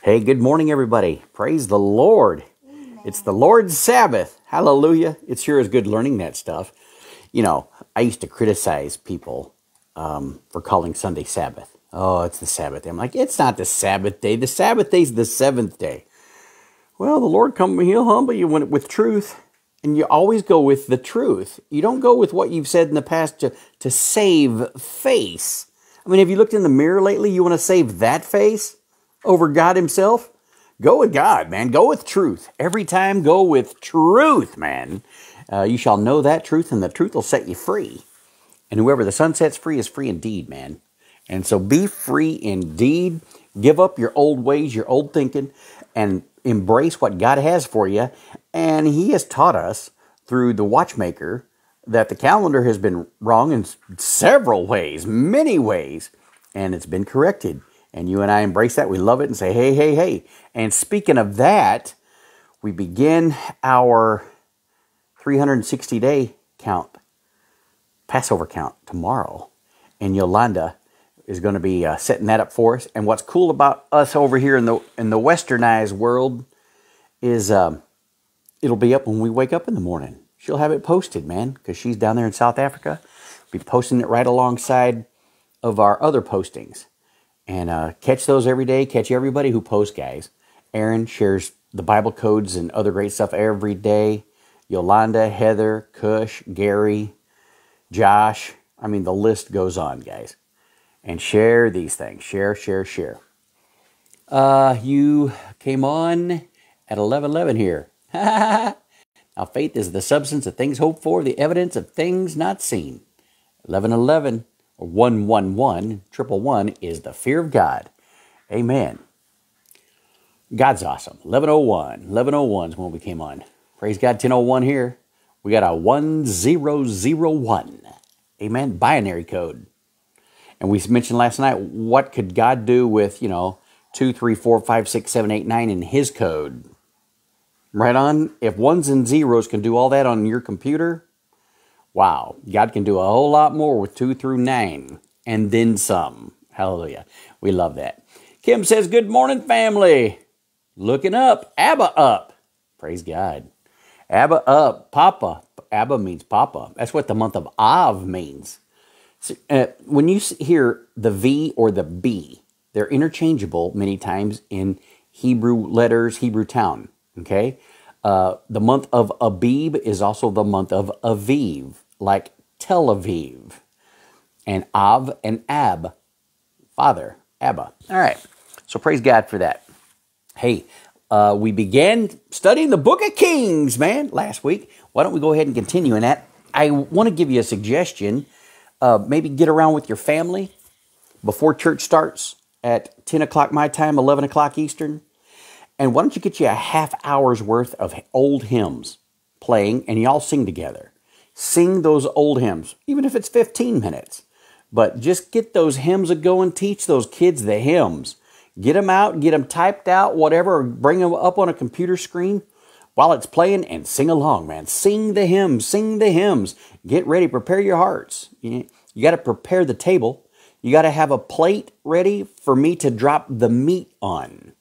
Hey, good morning, everybody. Praise the Lord. It's the Lord's Sabbath. Hallelujah. It sure is good learning that stuff. You know, I used to criticize people um, for calling Sunday Sabbath. Oh, it's the Sabbath day. I'm like, it's not the Sabbath day. The Sabbath day's the seventh day. Well, the Lord come, He'll humble you when, with truth. And you always go with the truth. You don't go with what you've said in the past to, to save face. I mean, have you looked in the mirror lately? You want to save that face over God Himself? Go with God, man. Go with truth. Every time, go with truth, man. Uh, you shall know that truth, and the truth will set you free. And whoever the son sets free is free indeed, man. And so be free indeed. Give up your old ways, your old thinking, and embrace what God has for you. And He has taught us through the watchmaker that the calendar has been wrong in several ways, many ways, and it's been corrected. And you and I embrace that. We love it and say, hey, hey, hey. And speaking of that, we begin our 360 day count, Passover count tomorrow. And Yolanda is going to be uh, setting that up for us. And what's cool about us over here in the in the westernized world is um, it'll be up when we wake up in the morning. She'll have it posted, man, because she's down there in South Africa. Be posting it right alongside of our other postings, and uh, catch those every day. Catch everybody who posts, guys. Aaron shares the Bible codes and other great stuff every day. Yolanda, Heather, Cush, Gary, Josh. I mean, the list goes on, guys and share these things. Share, share, share. Uh, you came on at 1111 here. now, faith is the substance of things hoped for, the evidence of things not seen. 1111 or 111, triple one is the fear of God. Amen. God's awesome. 1101. 1101 is when we came on. Praise God, 1001 here. We got a 1001. Amen. Binary code. And we mentioned last night what could God do with, you know, two, three, four, five, six, seven, eight, nine in his code. Right on. If ones and zeros can do all that on your computer, wow, God can do a whole lot more with two through nine and then some. Hallelujah. We love that. Kim says, Good morning, family. Looking up. Abba up. Praise God. Abba up. Papa. Abba means Papa. That's what the month of Av means. So, uh, when you hear the V or the B, they're interchangeable many times in Hebrew letters, Hebrew town. Okay, uh, the month of Abib is also the month of Aviv, like Tel Aviv, and Av and Ab, father, Abba. All right, so praise God for that. Hey, uh, we began studying the Book of Kings, man, last week. Why don't we go ahead and continue in that? I want to give you a suggestion uh, maybe get around with your family before church starts at 10 o'clock my time, 11 o'clock Eastern. And why don't you get you a half hour's worth of old hymns playing and y'all sing together? Sing those old hymns, even if it's 15 minutes. But just get those hymns a going, teach those kids the hymns. Get them out, get them typed out, whatever, bring them up on a computer screen while it's playing and sing along, man. Sing the hymns, sing the hymns. Get ready, prepare your hearts. You, you got to prepare the table. You got to have a plate ready for me to drop the meat on.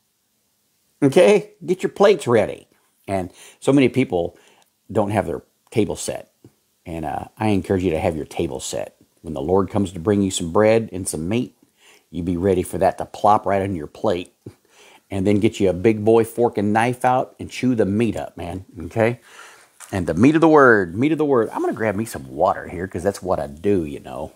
Okay? Get your plates ready. And so many people don't have their table set. And uh, I encourage you to have your table set. When the Lord comes to bring you some bread and some meat, you be ready for that to plop right on your plate and then get you a big boy fork and knife out and chew the meat up, man. Okay? And the meat of the word, meat of the word. I'm going to grab me some water here because that's what I do, you know.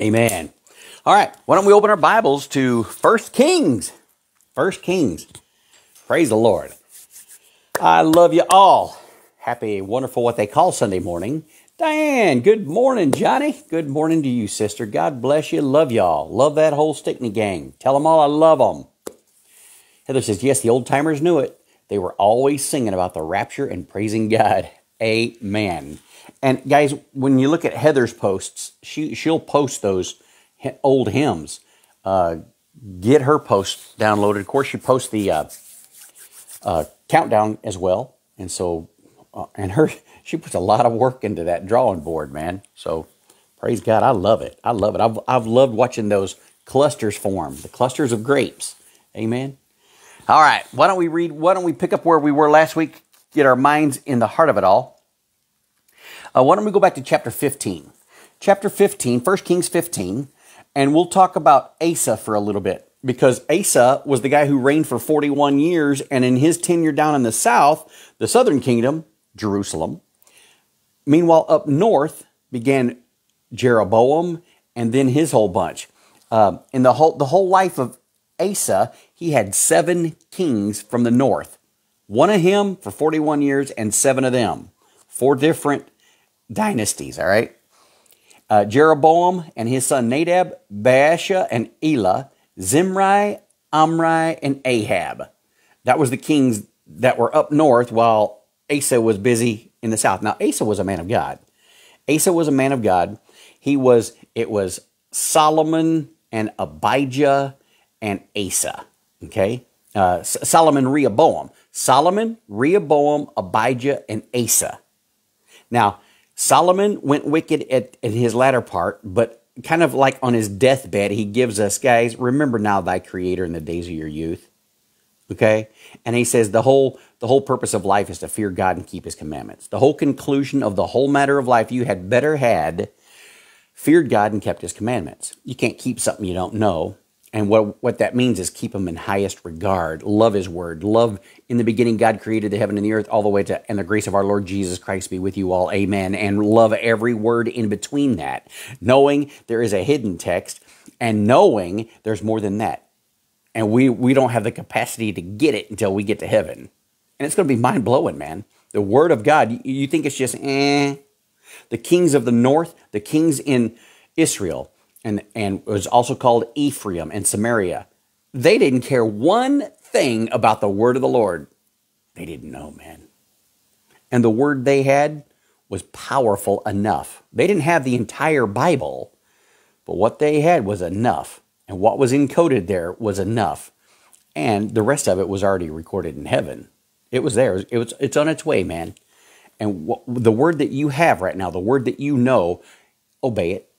Amen. All right, why don't we open our Bibles to First Kings? First Kings. Praise the Lord. I love you all. Happy, wonderful, what they call Sunday morning. Diane, good morning, Jonny. Good morning to you, sister. God bless you. Love y'all. Love that whole Stickney gang. Tell them all I love them. Heather says, yes, the old timers knew it. They were always singing about the rapture and praising God. Amen. And guys, when you look at Heather's posts, she she'll post those old hymns. Uh, get her post downloaded. Of course, she posts the uh, uh, countdown as well. And so uh, and her she puts a lot of work into that drawing board, man. So praise God, I love it. I love it. I've I've loved watching those clusters form, the clusters of grapes. Amen. All right, why don't we read? Why don't we pick up where we were last week? Get our minds in the heart of it all. Uh, why don't we go back to chapter 15? Chapter 15, 1 Kings 15, and we'll talk about Asa for a little bit because Asa was the guy who reigned for 41 years, and in his tenure down in the south, the southern kingdom, Jerusalem. Meanwhile, up north began Jeroboam and then his whole bunch. Uh, in the whole, the whole life of Asa, he had seven kings from the north. One of him for 41 years and seven of them. Four different dynasties, all right? Uh, Jeroboam and his son Nadab, Baasha and Elah, Zimri, Omri, and Ahab. That was the kings that were up north while Asa was busy in the south. Now, Asa was a man of God. Asa was a man of God. He was, it was Solomon and Abijah and Asa. Okay? Uh, Solomon, Rehoboam. Solomon, Rehoboam, Abijah, and Asa. Now, Solomon went wicked at, at his latter part, but kind of like on his deathbed, he gives us, guys, remember now thy creator in the days of your youth. Okay? And he says the whole the whole purpose of life is to fear God and keep his commandments. The whole conclusion of the whole matter of life you had better had feared God and kept his commandments. You can't keep something you don't know. And what, what that means is keep him in highest regard, love his word, love in the beginning God created the heaven and the earth, all the way to, and the grace of our Lord Jesus Christ be with you all, amen. And love every word in between that, knowing there is a hidden text and knowing there's more than that. And we, we don't have the capacity to get it until we get to heaven. And it's going to be mind blowing, man. The word of God, you, you think it's just eh. The kings of the north, the kings in Israel, and, and was also called Ephraim and Samaria. They didn't care one thing about the word of the Lord. They didn't know, man. And the word they had was powerful enough. They didn't have the entire Bible, but what they had was enough. And what was encoded there was enough. And the rest of it was already recorded in heaven. It was there. It was it's on its way, man. And what, the word that you have right now, the word that you know, obey it,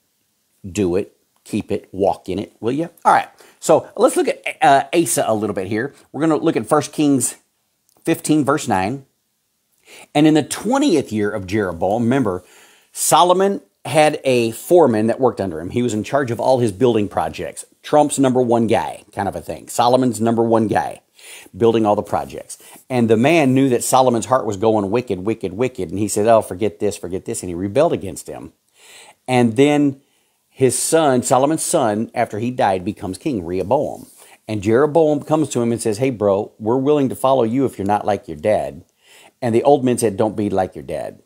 do it, keep it, walk in it, will you? All right. So let's look at uh, Asa a little bit here. We're going to look at 1 Kings 15, verse 9. And in the 20th year of Jeroboam, remember, Solomon had a foreman that worked under him. He was in charge of all his building projects. Trump's number one guy, kind of a thing. Solomon's number one guy, building all the projects. And the man knew that Solomon's heart was going wicked, wicked, wicked. And he said, Oh, forget this, forget this. And he rebelled against him. And then his son, Solomon's son, after he died, becomes king, Rehoboam. And Jeroboam comes to him and says, Hey, bro, we're willing to follow you if you're not like your dad. And the old men said, Don't be like your dad.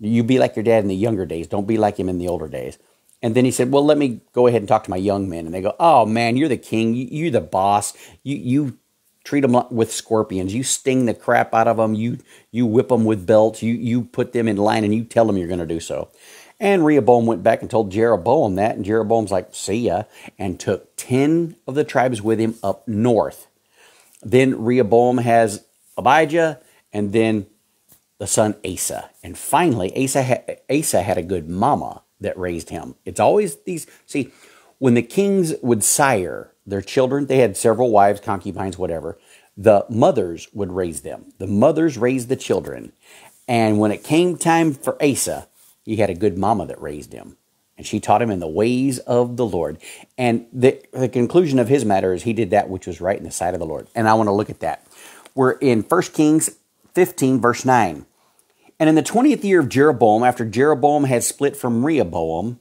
You be like your dad in the younger days. Don't be like him in the older days. And then he said, Well, let me go ahead and talk to my young men. And they go, Oh, man, you're the king. You're the boss. You, you treat them with scorpions. You sting the crap out of them. You, you whip them with belts. You, you put them in line and you tell them you're going to do so. And Rehoboam went back and told Jeroboam that, and Jeroboam's like, see ya, and took 10 of the tribes with him up north. Then Rehoboam has Abijah, and then the son Asa. And finally, Asa, ha- Asa had a good mama that raised him. It's always these, see, when the kings would sire their children, they had several wives, concubines, whatever. The mothers would raise them. The mothers raised the children. And when it came time for Asa, he had a good mama that raised him, and she taught him in the ways of the Lord. And the, the conclusion of his matter is he did that which was right in the sight of the Lord. And I want to look at that. We're in 1 Kings 15, verse 9. And in the 20th year of Jeroboam, after Jeroboam had split from Rehoboam,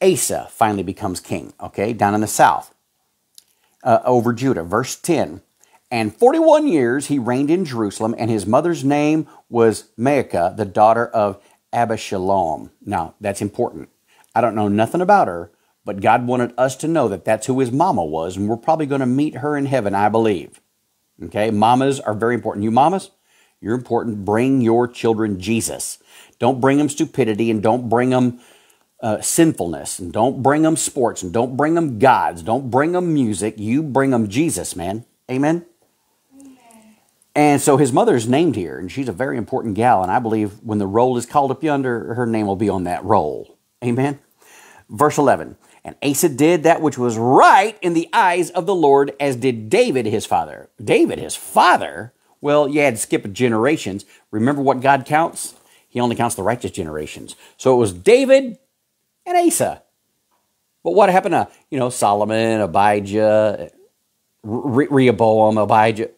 Asa finally becomes king, okay, down in the south uh, over Judah. Verse 10. And 41 years he reigned in Jerusalem, and his mother's name was Maacah, the daughter of Abishalom. Now, that's important. I don't know nothing about her, but God wanted us to know that that's who his mama was, and we're probably going to meet her in heaven, I believe. Okay, mamas are very important. You mamas, you're important. Bring your children Jesus. Don't bring them stupidity and don't bring them uh, sinfulness and don't bring them sports and don't bring them gods. Don't bring them music. You bring them Jesus, man. Amen. And so his mother's named here, and she's a very important gal. And I believe when the roll is called up yonder, her name will be on that roll. Amen. Verse 11 And Asa did that which was right in the eyes of the Lord, as did David his father. David his father? Well, you had to skip generations. Remember what God counts? He only counts the righteous generations. So it was David and Asa. But what happened to, you know, Solomon, Abijah, Re- Rehoboam, Abijah?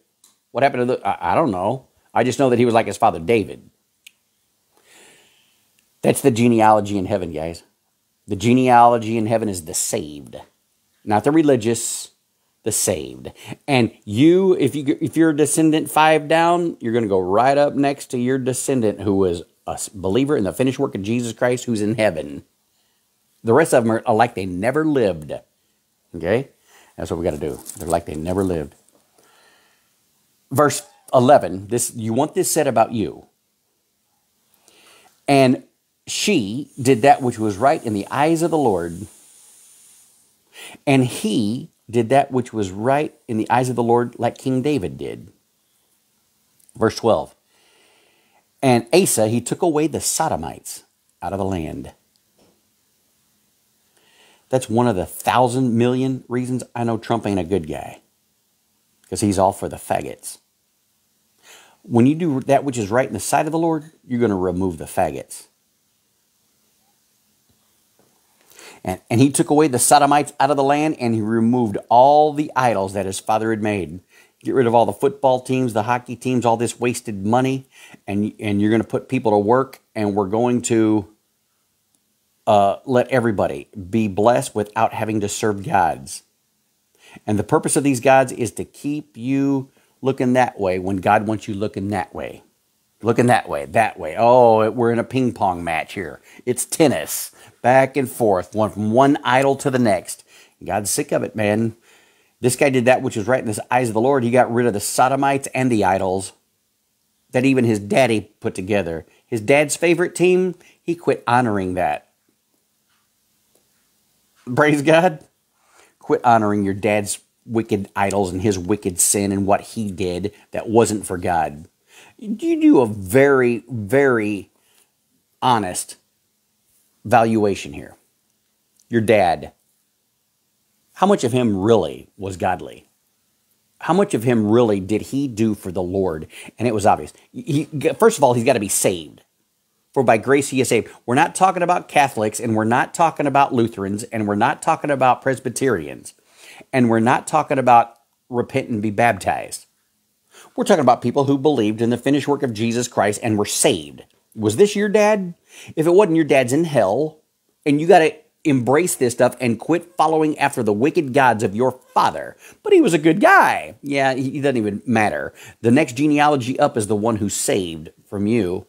What happened to the, I, I don't know. I just know that he was like his father David. That's the genealogy in heaven, guys. The genealogy in heaven is the saved, not the religious, the saved. And you, if you if you're a descendant five down, you're going to go right up next to your descendant who was a believer in the finished work of Jesus Christ, who's in heaven. The rest of them are, like they never lived. Okay, that's what we got to do. They're like they never lived. Verse eleven. This you want this said about you. And she did that which was right in the eyes of the Lord, and he did that which was right in the eyes of the Lord, like King David did. Verse 12. And Asa, he took away the Sodomites out of the land. That's one of the thousand million reasons I know Trump ain't a good guy. Because he's all for the faggots. When you do that which is right in the sight of the Lord, you're going to remove the faggots. And, and he took away the Sodomites out of the land and he removed all the idols that his father had made. Get rid of all the football teams, the hockey teams, all this wasted money, and, and you're going to put people to work, and we're going to uh, let everybody be blessed without having to serve gods. And the purpose of these gods is to keep you looking that way when God wants you looking that way. Looking that way, that way. Oh, we're in a ping pong match here. It's tennis back and forth, one from one idol to the next. God's sick of it, man. This guy did that which was right in the eyes of the Lord. He got rid of the sodomites and the idols that even his daddy put together. His dad's favorite team, he quit honoring that. Praise God. Quit honoring your dad's wicked idols and his wicked sin and what he did that wasn't for God. You do a very, very honest valuation here. Your dad, how much of him really was godly? How much of him really did he do for the Lord? And it was obvious. He, first of all, he's got to be saved. For by grace he is saved. We're not talking about Catholics, and we're not talking about Lutherans, and we're not talking about Presbyterians, and we're not talking about repent and be baptized. We're talking about people who believed in the finished work of Jesus Christ and were saved. Was this your dad? If it wasn't, your dad's in hell, and you got to embrace this stuff and quit following after the wicked gods of your father. But he was a good guy. Yeah, he doesn't even matter. The next genealogy up is the one who saved from you.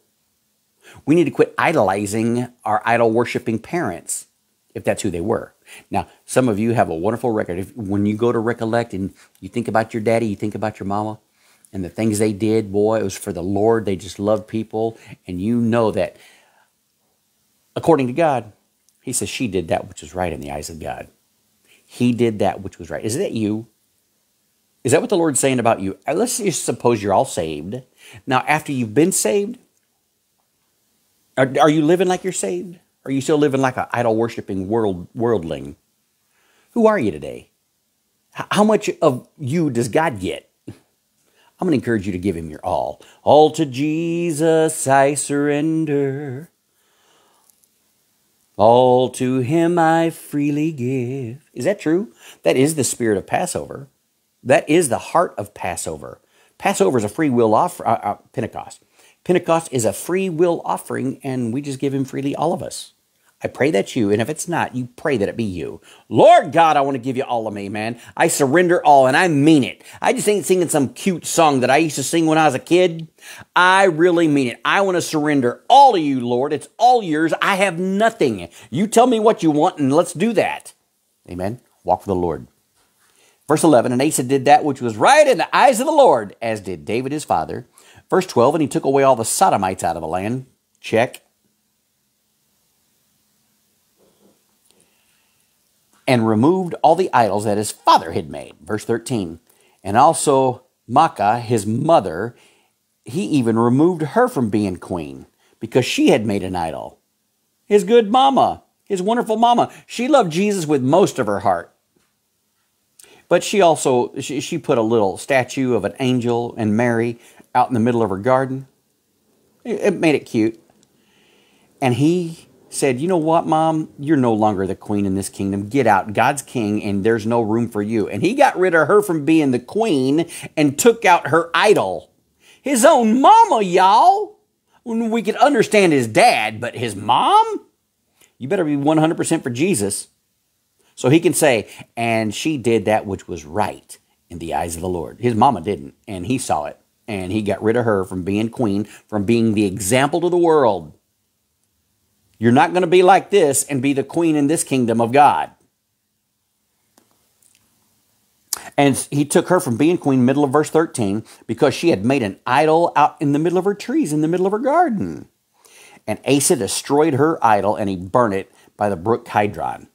We need to quit idolizing our idol worshiping parents, if that's who they were. Now, some of you have a wonderful record. If, when you go to recollect and you think about your daddy, you think about your mama, and the things they did, boy, it was for the Lord. They just loved people. And you know that according to God, he says she did that which was right in the eyes of God. He did that which was right. Is that you? Is that what the Lord's saying about you? Uh, let's just suppose you're all saved. Now, after you've been saved, are, are you living like you're saved? Are you still living like an idol worshiping world worldling? Who are you today? How much of you does God get? I'm going to encourage you to give him your all. All to Jesus I surrender. All to him I freely give. Is that true? That is the spirit of Passover. That is the heart of Passover. Passover is a free will offer, uh, uh, Pentecost. Pentecost is a free will offering, and we just give him freely, all of us. I pray that you, and if it's not, you pray that it be you. Lord God, I want to give you all of me, man. I surrender all, and I mean it. I just ain't singing some cute song that I used to sing when I was a kid. I really mean it. I want to surrender all to you, Lord. It's all yours. I have nothing. You tell me what you want, and let's do that. Amen. Walk with the Lord. Verse 11, and Asa did that which was right in the eyes of the Lord, as did David his father. Verse 12, and he took away all the Sodomites out of the land. Check. and removed all the idols that his father had made. Verse 13. And also Maacah, his mother, he even removed her from being queen because she had made an idol. His good mama, his wonderful mama, she loved Jesus with most of her heart. But she also she, she put a little statue of an angel and Mary out in the middle of her garden. It, made it cute. And he said, You know what, mom? You're no longer the queen in this kingdom. Get out. God's king, and there's no room for you. And he got rid of her from being the queen and took out her idol. His own mama, y'all. We could understand his dad, but his mom? You better be 100% for Jesus. So he can say, And she did that which was right in the eyes of the Lord. His mama didn't, and he saw it. And he got rid of her from being queen, from being the example to the world. You're not going to be like this and be the queen in this kingdom of God. And he took her from being queen, middle of verse 13, because she had made an idol out in the middle of her trees, in the middle of her garden. And Asa destroyed her idol and he burned it by the brook Kidron.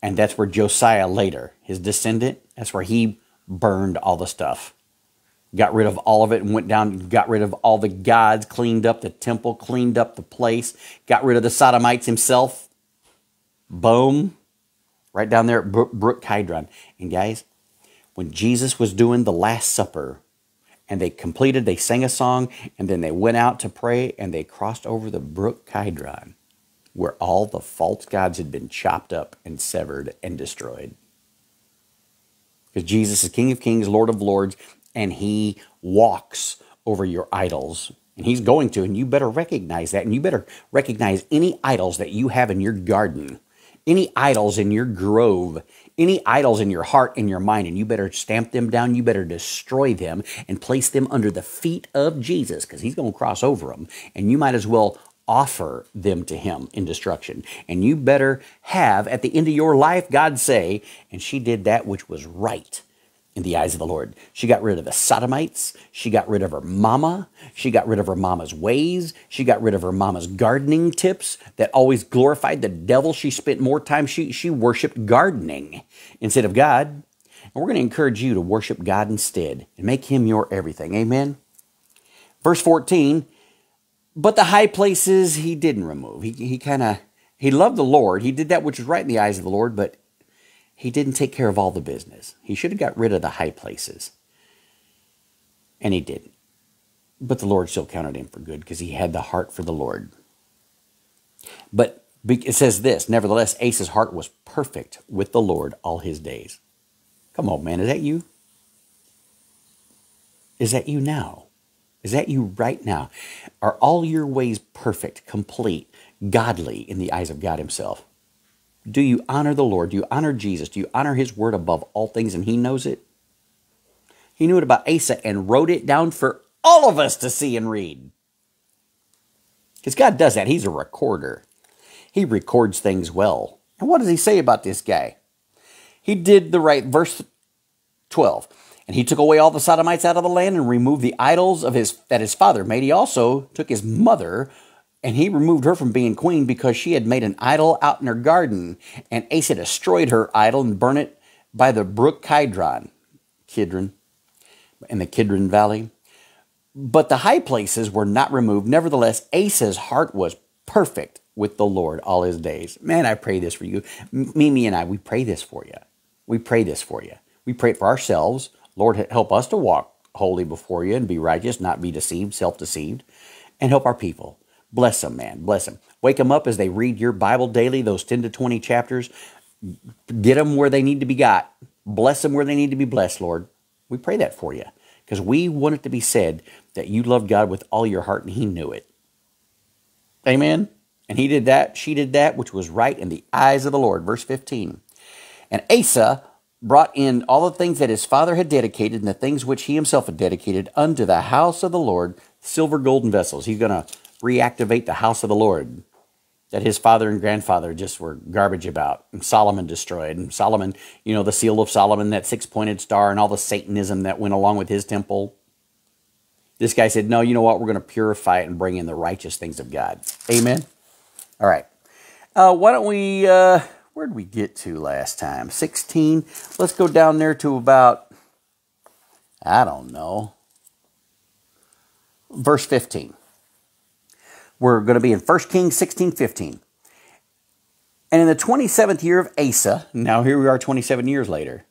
And that's where Josiah later, his descendant, that's where he burned all the stuff got rid of all of it and went down got rid of all the gods, cleaned up the temple, cleaned up the place, got rid of the sodomites himself. Boom. Right down there at Brook Kidron. And guys, when Jesus was doing the Last Supper, and they completed, they sang a song, and then they went out to pray, and they crossed over the Brook Kidron, where all the false gods had been chopped up and severed and destroyed. Because Jesus is King of Kings, Lord of Lords, and he walks over your idols. And he's going to, and you better recognize that. And you better recognize any idols that you have in your garden, any idols in your grove, any idols in your heart and your mind, and you better stamp them down. You better destroy them and place them under the feet of Jesus because he's going to cross over them. And you might as well offer them to him in destruction. And you better have at the end of your life, God say, and she did that which was right in the eyes of the Lord. She got rid of the sodomites. She got rid of her mama. She got rid of her mama's ways. She got rid of her mama's gardening tips that always glorified the devil. She spent more time, she, she worshiped gardening instead of God. And we're going to encourage you to worship God instead and make him your everything. Amen. Verse 14, but the high places he didn't remove. He, he kind of, he loved the Lord. He did that which was right in the eyes of the Lord, but he didn't take care of all the business. He should have got rid of the high places. And he didn't. But the Lord still counted him for good because he had the heart for the Lord. But it says this Nevertheless, Asa's heart was perfect with the Lord all his days. Come on, man. Is that you? Is that you now? Is that you right now? Are all your ways perfect, complete, godly in the eyes of God Himself? Do you honor the Lord? Do you honor Jesus? Do you honor His word above all things and He knows it? He knew it about Asa and wrote it down for all of us to see and read. Because God does that. He's a recorder, He records things well. And what does He say about this guy? He did the right, verse 12. And he took away all the sodomites out of the land and removed the idols of his that his father made. He also took his mother, and he removed her from being queen because she had made an idol out in her garden. And Asa destroyed her idol and burned it by the brook Kidron, Kidron, in the Kidron Valley. But the high places were not removed. Nevertheless, Asa's heart was perfect with the Lord all his days. Man, I pray this for you. Mimi and I, we pray this for you. We pray this for you. We pray it for ourselves. Lord, help us to walk holy before you and be righteous, not be deceived, self deceived, and help our people. Bless them, man. Bless them. Wake them up as they read your Bible daily, those 10 to 20 chapters. Get them where they need to be got. Bless them where they need to be blessed, Lord. We pray that for you because we want it to be said that you loved God with all your heart and He knew it. Amen. And he did that, she did that, which was right in the eyes of the Lord. Verse 15. And Asa brought in all the things that his father had dedicated and the things which he himself had dedicated unto the house of the Lord, silver, golden vessels. He's going to reactivate the house of the Lord that his father and grandfather just were garbage about. And Solomon destroyed. And Solomon, you know, the seal of Solomon, that six pointed star, and all the Satanism that went along with his temple. This guy said, No, you know what? We're going to purify it and bring in the righteous things of God. Amen. All right. Uh, why don't we, uh, where did we get to last time? 16. Let's go down there to about, I don't know. Verse 15. We're going to be in 1 Kings 16 15. And in the 27th year of Asa, now here we are 27 years later,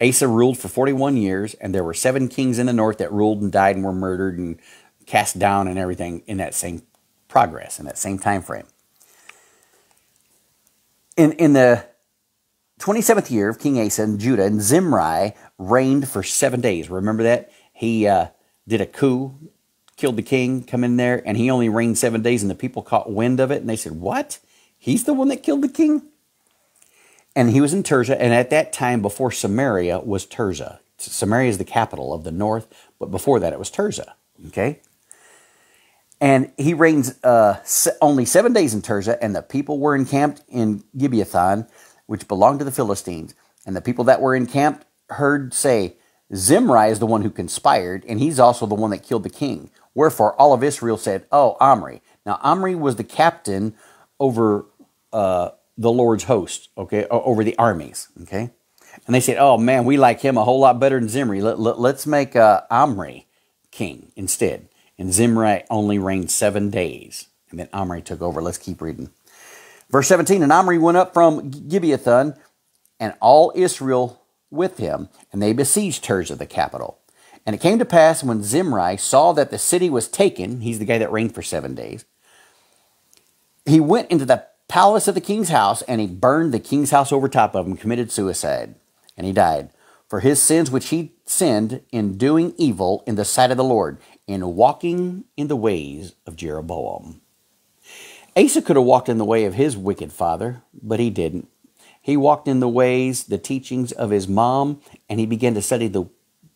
Asa ruled for 41 years, and there were seven kings in the north that ruled and died and were murdered and cast down and everything in that same progress, in that same time frame. In, in the 27th year of King Asa in Judah, and Zimri reigned for seven days. Remember that? He uh, did a coup, killed the king, come in there, and he only reigned seven days, and the people caught wind of it, and they said, What? He's the one that killed the king? And he was in Tirzah, and at that time, before Samaria was Tirzah. Samaria is the capital of the north, but before that, it was Tirzah. Okay? And he reigns uh, only seven days in Tirzah, and the people were encamped in Gibbethon, which belonged to the Philistines. And the people that were encamped heard say, Zimri is the one who conspired, and he's also the one that killed the king. Wherefore all of Israel said, Oh, Omri. Now, Omri was the captain over uh, the Lord's host, okay, over the armies, okay? And they said, oh man, we like him a whole lot better than Zimri. Let, us let, make uh, Omri king instead. And Zimri only reigned seven days. And then Omri took over. Let's keep reading. Verse 17 And Omri went up from Gibbethon, and all Israel with him, and they besieged Tirzah, the capital. And it came to pass when Zimri saw that the city was taken, he's the guy that reigned for seven days, he went into the palace of the king's house, and he burned the king's house over top of him, committed suicide, and he died. For his sins which he sinned in doing evil in the sight of the Lord, in walking in the ways of Jeroboam. Asa could have walked in the way of his wicked father, but he didn't. He walked in the ways, the teachings of his mom, and he began to study the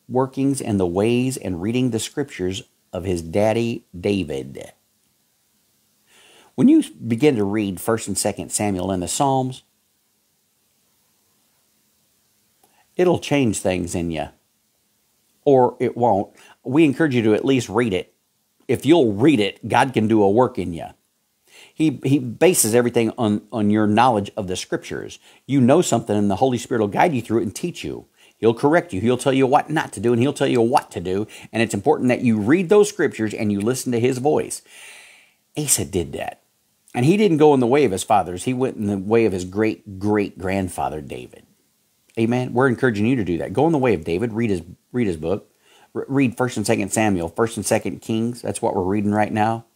workings and the ways and reading the scriptures of his daddy David. When you begin to read 1st and 2nd Samuel and the Psalms, it'll change things in you. Or it won't. We encourage you to at least read it. If you'll read it, God can do a work in you. He, he bases everything on, on your knowledge of the scriptures. You know something, and the Holy Spirit will guide you through it and teach you. He'll correct you. He'll tell you what not to do, and he'll tell you what to do. And it's important that you read those scriptures and you listen to his voice. Asa did that. And he didn't go in the way of his fathers, he went in the way of his great great grandfather David. Amen. We're encouraging you to do that. Go in the way of David. Read his read his book. read First and Second Samuel, First and Second Kings. That's what we're reading right now.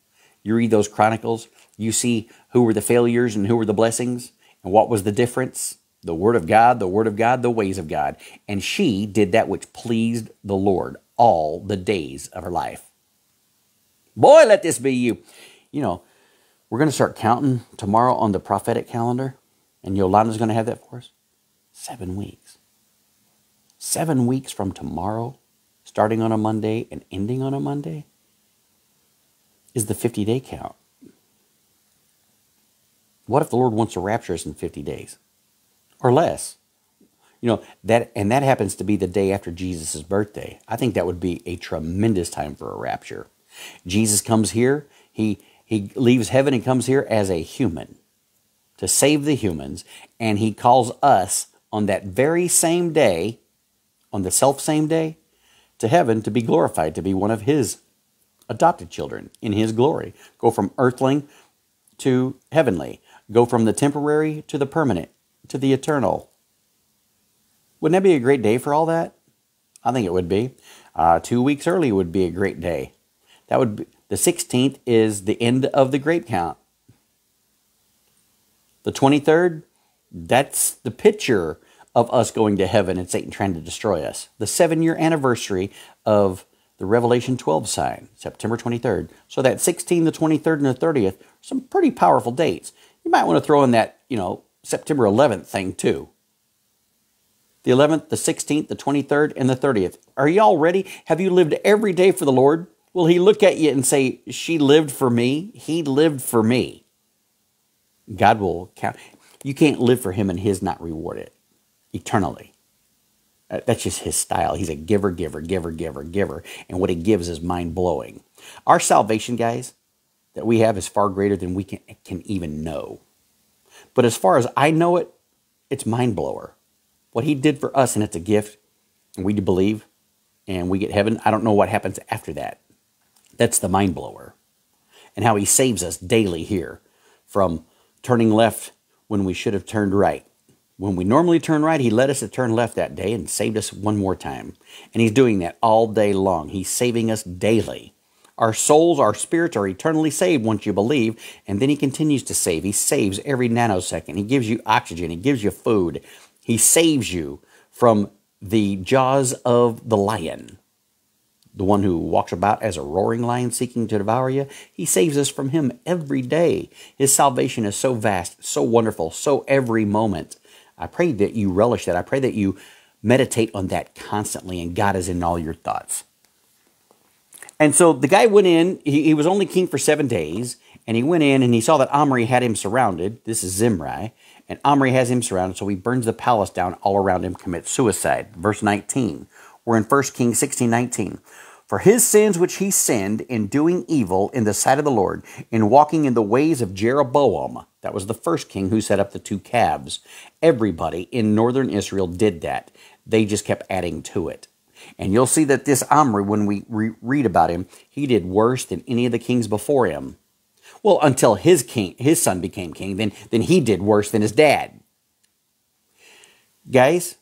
You read those chronicles. You see who were the failures and who were the blessings, and what was the difference. The word of God, the word of God, the ways of God. And she did that which pleased the Lord all the days of her life. Boy, let this be you. You know, we're going to start counting tomorrow on the prophetic calendar, and Yolanda's going to have that for us. Seven weeks. Seven weeks from tomorrow, starting on a Monday and ending on a Monday, is the 50 day count. What if the Lord wants to rapture us in 50 days or less? You know, that and that happens to be the day after Jesus' birthday. I think that would be a tremendous time for a rapture. Jesus comes here, he he leaves heaven and comes here as a human to save the humans, and he calls us on that very same day, on the self same day, to heaven to be glorified, to be one of his adopted children in his glory. Go from earthling to heavenly, go from the temporary to the permanent, to the eternal. Wouldn't that be a great day for all that? I think it would be. Uh, two weeks early would be a great day. That would be, the 16th is the end of the grape count. The 23rd, that's the picture of us going to heaven and Satan trying to destroy us. The seven year anniversary of the Revelation 12 sign, September 23rd. So that 16th, the 23rd, and the 30th, some pretty powerful dates. You might want to throw in that, you know, September 11th thing too. The 11th, the 16th, the 23rd, and the 30th. Are y'all ready? Have you lived every day for the Lord? Will he look at you and say, She lived for me? He lived for me. God will count. You can't live for him and his not reward it eternally. That's just his style. He's a giver, giver, giver, giver, giver. And what he gives is mind blowing. Our salvation, guys, that we have is far greater than we can, can even know. But as far as I know it, it's mind blower. What he did for us, and it's a gift, and we do believe, and we get heaven. I don't know what happens after that. That's the mind blower. And how he saves us daily here from turning left when we should have turned right. When we normally turn right, he led us to turn left that day and saved us one more time. And he's doing that all day long. He's saving us daily. Our souls, our spirits are eternally saved once you believe, and then he continues to save. He saves every nanosecond. He gives you oxygen, he gives you food. He saves you from the jaws of the lion, the one who walks about as a roaring lion seeking to devour you. He saves us from him every day. His salvation is so vast, so wonderful, so every moment. I pray that you relish that. I pray that you meditate on that constantly, and God is in all your thoughts. And so the guy went in, he, he, was only king for seven days, and he went in and he saw that Omri had him surrounded. This is Zimri. And Omri has him surrounded, so he burns the palace down all around him, commits suicide. Verse 19. We're in 1 Kings 16 19. For his sins which he sinned in doing evil in the sight of the Lord, in walking in the ways of Jeroboam, that was the first king who set up the two calves. Everybody in northern Israel did that. They just kept adding to it. And you'll see that this Omri, when we re- read about him, he did worse than any of the kings before him. Well, until his king, his son became king, then, then he did worse than his dad. Guys,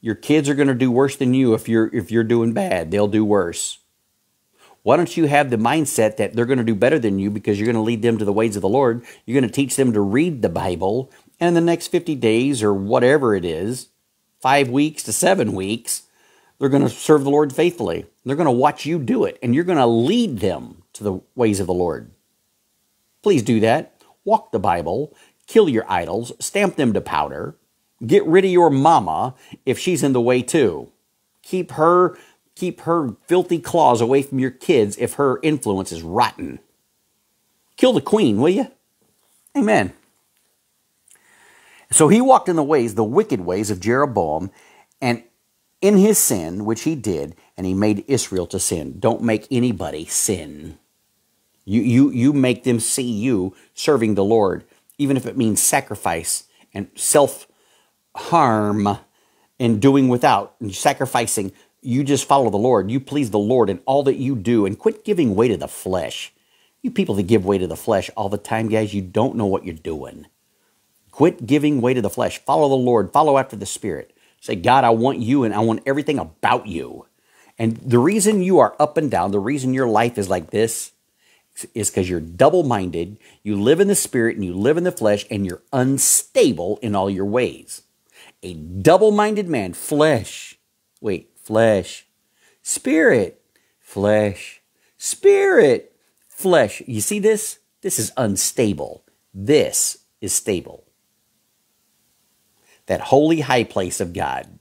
your kids are going to do worse than you if you're if you're doing bad. They'll do worse. Why don't you have the mindset that they're going to do better than you because you're going to lead them to the ways of the Lord? You're going to teach them to read the Bible, and in the next 50 days or whatever it is, 5 weeks to 7 weeks, they're going to serve the Lord faithfully. They're going to watch you do it, and you're going to lead them to the ways of the Lord. Please do that. Walk the Bible, kill your idols, stamp them to powder, get rid of your mama if she's in the way too. Keep her keep her filthy claws away from your kids if her influence is rotten. Kill the queen, will you? Amen. So he walked in the ways, the wicked ways of Jeroboam, and in his sin, which he did, and he made Israel to sin. Don't make anybody sin. You, you, you make them see you serving the Lord, even if it means sacrifice and self harm and doing without and sacrificing. You just follow the Lord. You please the Lord in all that you do and quit giving way to the flesh. You people that give way to the flesh all the time, guys, you don't know what you're doing. Quit giving way to the flesh. Follow the Lord. Follow after the Spirit. Say, God, I want you and I want everything about you. And the reason you are up and down, the reason your life is like this, is because you're double minded, you live in the spirit and you live in the flesh, and you're unstable in all your ways. A double minded man, flesh, wait, flesh, spirit, flesh, spirit, flesh. You see this? This is unstable. This is stable. That holy high place of God,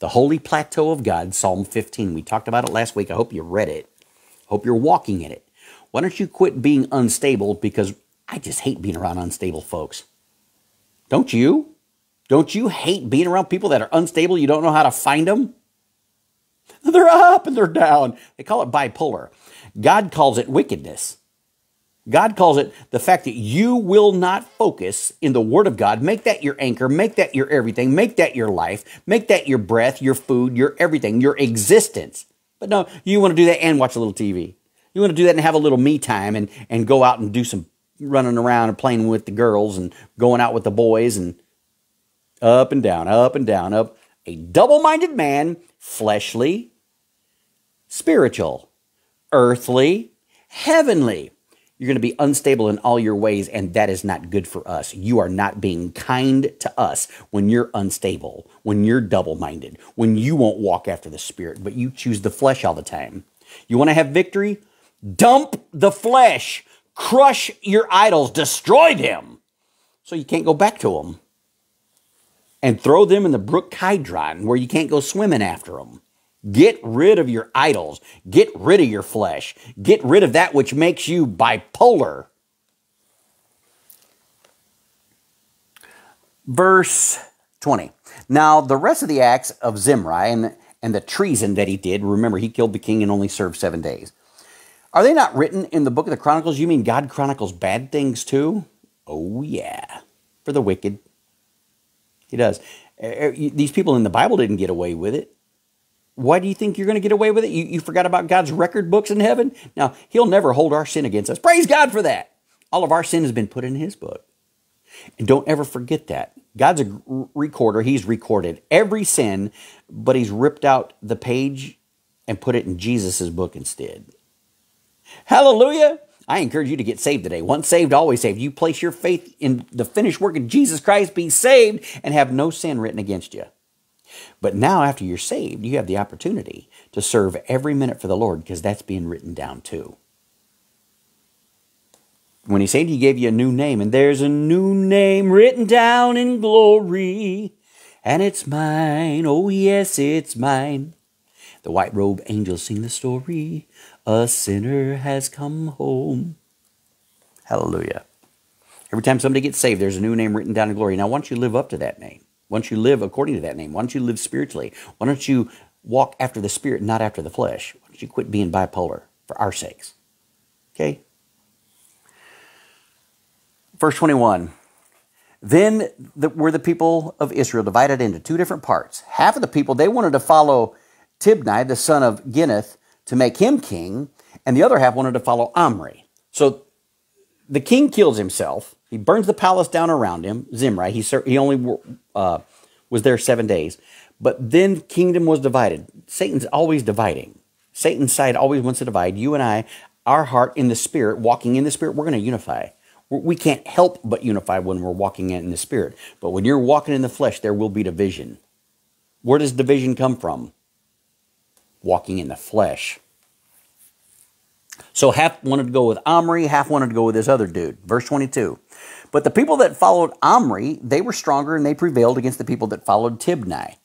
the holy plateau of God, Psalm 15. We talked about it last week. I hope you read it. Hope you're walking in it. Why don't you quit being unstable? Because I just hate being around unstable folks. Don't you? Don't you hate being around people that are unstable? You don't know how to find them? They're up and they're down. They call it bipolar. God calls it wickedness. God calls it the fact that you will not focus in the Word of God. Make that your anchor. Make that your everything. Make that your life. Make that your breath, your food, your everything, your existence. But no, you want to do that and watch a little TV. You want to do that and have a little me time and, and go out and do some running around and playing with the girls and going out with the boys and up and down, up and down, up. A double minded man, fleshly, spiritual, earthly, heavenly. You're going to be unstable in all your ways, and that is not good for us. You are not being kind to us when you're unstable, when you're double minded, when you won't walk after the Spirit, but you choose the flesh all the time. You want to have victory? Dump the flesh, crush your idols, destroy them so you can't go back to them. And throw them in the brook Kidron where you can't go swimming after them. Get rid of your idols. Get rid of your flesh. Get rid of that which makes you bipolar. Verse 20. Now, the rest of the acts of Zimri and, and the treason that he did, remember, he killed the king and only served seven days. Are they not written in the book of the Chronicles? You mean God chronicles bad things too? Oh, yeah. For the wicked. He does. Eh, eh, these people in the Bible didn't get away with it. Why do you think you're going to get away with it? You, you forgot about God's record books in heaven? Now, He'll never hold our sin against us. Praise God for that. All of our sin has been put in His book. And don't ever forget that. God's a recorder. He's recorded every sin, but He's ripped out the page and put it in Jesus' book instead. Hallelujah. I encourage you to get saved today. Once saved, always saved. You place your faith in the finished work of Jesus Christ, be saved, and have no sin written against you. But now, after you're saved, you have the opportunity to serve every minute for the Lord because that's being written down too. When he saved, he gave you a new name, and there's a new name written down in glory, and it's mine. Oh, yes, it's mine. The white robe angels sing the story. A sinner has come home. Hallelujah. Every time somebody gets saved, there's a new name written down in glory. Now, why don't you live up to that name? Why don't you live according to that name? Why don't you live spiritually? Why don't you walk after the spirit, not after the flesh? Why don't you quit being bipolar for our sakes? Okay? Verse 21. Then the, were the people of Israel divided into two different parts. Half of the people, they wanted to follow Tibni, the son of Ginneth, to make him king, and the other half wanted to follow Omri. So the king kills himself. He burns the palace down around him, Zimri. He, he only uh, was there seven days. But then kingdom was divided. Satan's always dividing. Satan's side always wants to divide. You and I, our heart in the spirit, walking in the spirit, we're going to unify. We can't help but unify when we're walking in the spirit. But when you're walking in the flesh, there will be division. Where does division come from? walking in the flesh. So half wanted to go with Omri, half wanted to go with this other dude. Verse 22. But the people that followed Omri, they were stronger and they prevailed against the people that followed Tibni,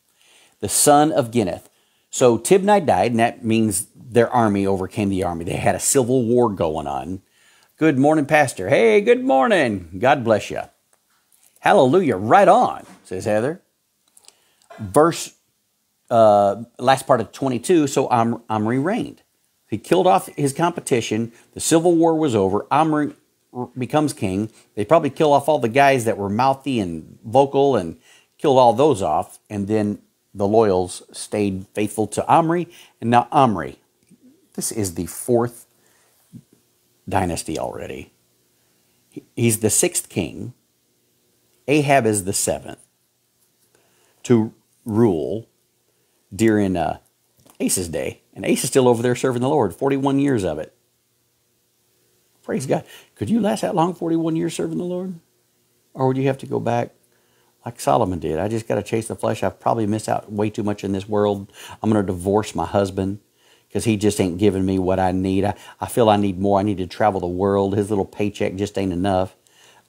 the son of Ginneth. So Tibni died, and that means their army overcame the army. They had a civil war going on. Good morning, Pastor. Hey, good morning. God bless you. Hallelujah. Right on, says Heather. Verse uh, last part of 22, so Om- Omri reigned. He killed off his competition. The civil war was over. Omri becomes king. They probably kill off all the guys that were mouthy and vocal and killed all those off. And then the loyals stayed faithful to Amri. And now Amri. this is the fourth dynasty already. He's the sixth king. Ahab is the seventh to rule during uh, Asa's day. And Asa is still over there serving the Lord, 41 years of it. Praise God. Could you last that long, 41 years serving the Lord? Or would you have to go back like Solomon did? I just got to chase the flesh. I've probably missed out way too much in this world. I'm going to divorce my husband because he just ain't giving me what I need. I, I feel I need more. I need to travel the world. His little paycheck just ain't enough.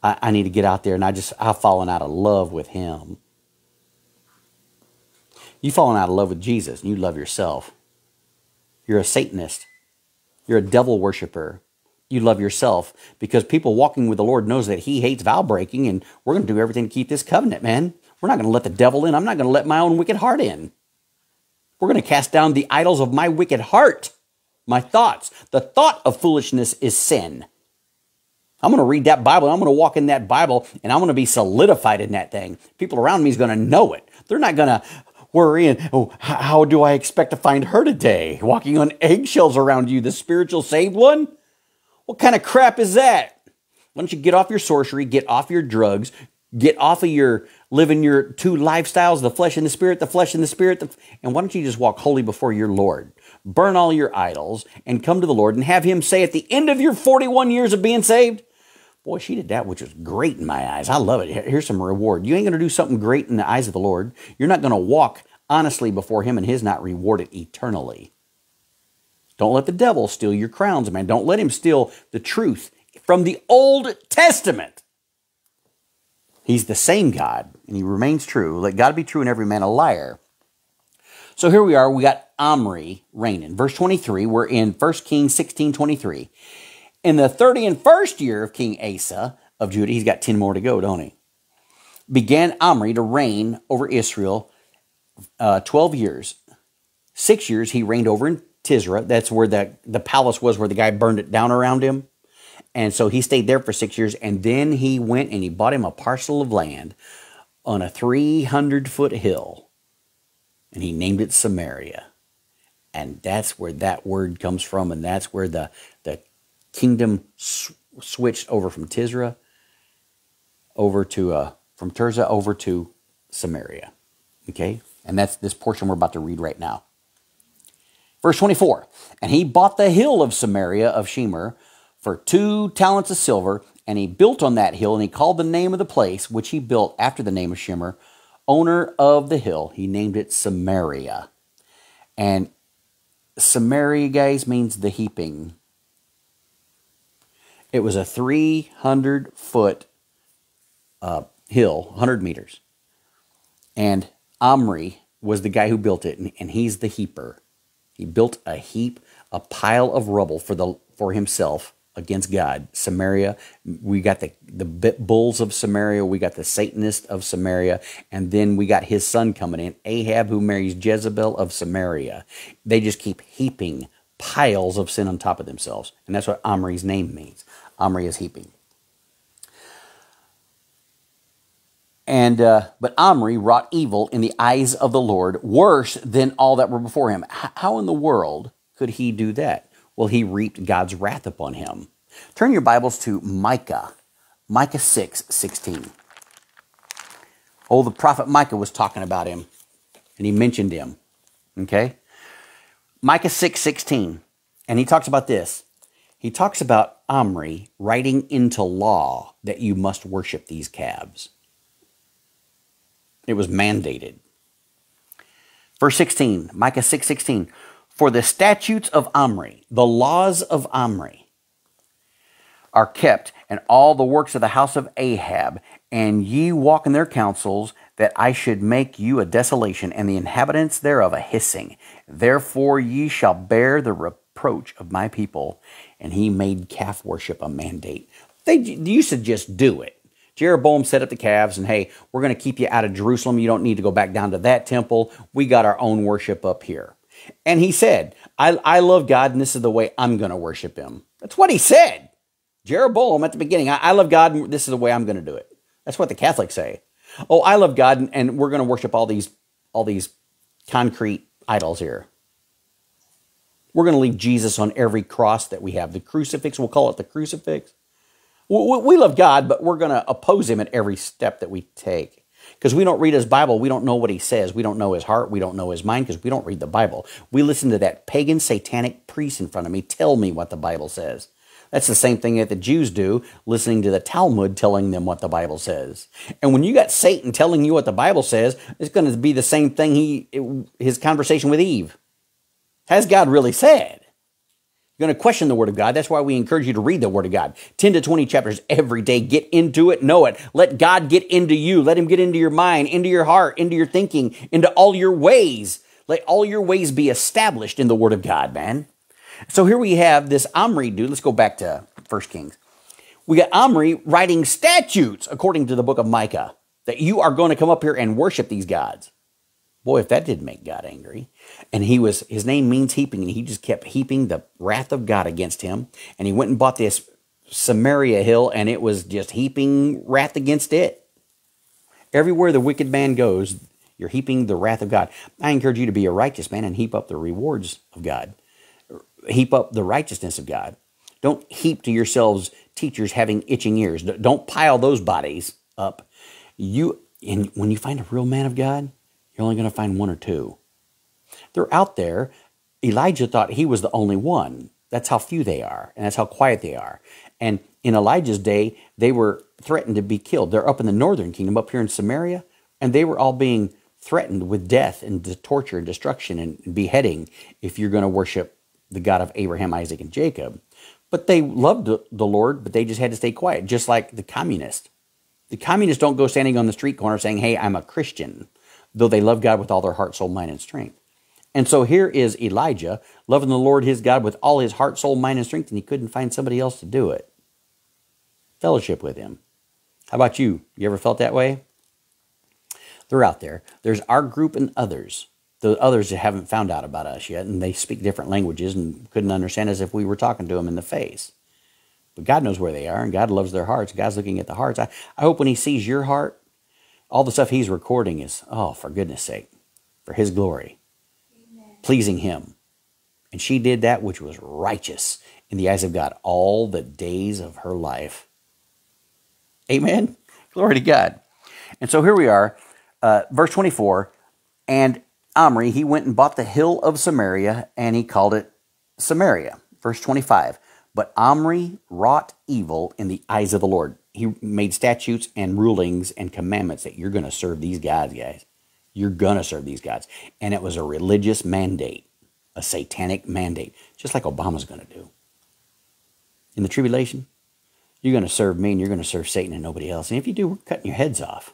I, I need to get out there and I just, I've fallen out of love with him. You've fallen out of love with Jesus and you love yourself. You're a Satanist. You're a devil worshiper. You love yourself because people walking with the Lord knows that he hates vow breaking and we're going to do everything to keep this covenant, man. We're not going to let the devil in. I'm not going to let my own wicked heart in. We're going to cast down the idols of my wicked heart, my thoughts. The thought of foolishness is sin. I'm going to read that Bible. I'm going to walk in that Bible and I'm going to be solidified in that thing. People around me is going to know it. They're not going to, worrying, oh, how do I expect to find her today? Walking on eggshells around you, the spiritual saved one? What kind of crap is that? Why don't you get off your sorcery, get off your drugs, get off of your living your two lifestyles, the flesh and the spirit, the flesh and the spirit, the, and why don't you just walk holy before your Lord? Burn all your idols and come to the Lord and have Him say at the end of your 41 years of being saved, Boy, she did that, which was great in my eyes. I love it. Here's some reward. You ain't going to do something great in the eyes of the Lord. You're not going to walk honestly before Him and His not rewarded eternally. Don't let the devil steal your crowns, man. Don't let him steal the truth from the Old Testament. He's the same God, and He remains true. Let God be true and every man a liar. So here we are. We got Omri reigning. Verse 23, we're in 1 Kings 16 23. In the 30 and first year of King Asa of Judah, he's got 10 more to go, don't he? Began Omri to reign over Israel uh, 12 years. Six years he reigned over in Tisra. That's where the, the palace was where the guy burned it down around him. And so he stayed there for six years. And then he went and he bought him a parcel of land on a 300 foot hill. And he named it Samaria. And that's where that word comes from, and that's where the, the kingdom sw- switched over from Tisra over to uh, from Tirzah over to Samaria. Okay, and that's this portion we're about to read right now. Verse 24, and he bought the hill of Samaria of Shemer for two talents of silver, and he built on that hill, and he called the name of the place which he built after the name of Shemer, owner of the hill. He named it Samaria. And Samaria, guys, means the heaping. It was a 300 foot uh, hill, 100 meters. And Omri was the guy who built it, and, and he's the heaper. He built a heap, a pile of rubble for the for himself against God. Samaria, we got the, the bulls of Samaria, we got the Satanist of Samaria, and then we got his son coming in, Ahab, who marries Jezebel of Samaria. They just keep heaping piles of sin on top of themselves. And that's what Omri's name means. Omri is heaping. And uh, but Omri wrought evil in the eyes of the Lord, worse than all that were before him. H- how in the world could he do that? Well, he reaped God's wrath upon him. Turn your Bibles to Micah, Micah 6, 16. Oh, the prophet Micah was talking about him, and he mentioned him. Okay? Micah 6, 16. And he talks about this. He talks about Omri writing into law that you must worship these calves. It was mandated. Verse 16, Micah 6 16. For the statutes of Omri, the laws of Omri, are kept, and all the works of the house of Ahab, and ye walk in their counsels, that I should make you a desolation, and the inhabitants thereof a hissing. Therefore ye shall bear the reproach of my people. And he made calf worship a mandate. They used to just do it. Jeroboam set up the calves and, hey, we're going to keep you out of Jerusalem. You don't need to go back down to that temple. We got our own worship up here. And he said, I, I love God and this is the way I'm going to worship him. That's what he said. Jeroboam at the beginning, I, I love God and this is the way I'm going to do it. That's what the Catholics say. Oh, I love God and, and we're going to worship all these all these concrete idols here. We're going to leave Jesus on every cross that we have. The crucifix, we'll call it the crucifix. We love God, but we're going to oppose him at every step that we take. Because we don't read his Bible, we don't know what he says. We don't know his heart, we don't know his mind because we don't read the Bible. We listen to that pagan satanic priest in front of me tell me what the Bible says. That's the same thing that the Jews do, listening to the Talmud telling them what the Bible says. And when you got Satan telling you what the Bible says, it's going to be the same thing he his conversation with Eve. Has God really said? You're going to question the Word of God. That's why we encourage you to read the Word of God. 10 to 20 chapters every day. Get into it, know it. Let God get into you. Let Him get into your mind, into your heart, into your thinking, into all your ways. Let all your ways be established in the Word of God, man. So here we have this Omri dude. Let's go back to First Kings. We got Omri writing statutes, according to the book of Micah, that you are going to come up here and worship these gods. Boy, if that didn't make God angry. And he was, his name means heaping, and he just kept heaping the wrath of God against him. And he went and bought this Samaria hill, and it was just heaping wrath against it. Everywhere the wicked man goes, you're heaping the wrath of God. I encourage you to be a righteous man and heap up the rewards of God, heap up the righteousness of God. Don't heap to yourselves teachers having itching ears. Don't pile those bodies up. You and when you find a real man of God, you're only going to find one or two. They're out there. Elijah thought he was the only one. That's how few they are, and that's how quiet they are. And in Elijah's day, they were threatened to be killed. They're up in the northern kingdom, up here in Samaria, and they were all being threatened with death and torture and destruction and beheading if you're going to worship the God of Abraham, Isaac, and Jacob. But they loved the Lord, but they just had to stay quiet, just like the communists. The communists don't go standing on the street corner saying, Hey, I'm a Christian though they love God with all their heart, soul, mind, and strength. And so here is Elijah loving the Lord his God with all his heart, soul, mind, and strength, and he couldn't find somebody else to do it. Fellowship with him. How about you? You ever felt that way? They're out there. There's our group and others. The others that haven't found out about us yet, and they speak different languages and couldn't understand us if we were talking to them in the face. But God knows where they are, and God loves their hearts. God's looking at the hearts. I, I hope when He sees your heart all the stuff he's recording is, oh, for goodness sake, for his glory, Amen. pleasing him. And she did that which was righteous in the eyes of God all the days of her life. Amen. Glory to God. And so here we are, uh, verse 24. And Omri, he went and bought the hill of Samaria, and he called it Samaria. Verse 25. But Omri wrought evil in the eyes of the Lord. He made statutes and rulings and commandments that you're going to serve these guys, guys. You're going to serve these guys. And it was a religious mandate, a satanic mandate, just like Obama's going to do. In the tribulation, you're going to serve me and you're going to serve Satan and nobody else. And if you do, we're cutting your heads off.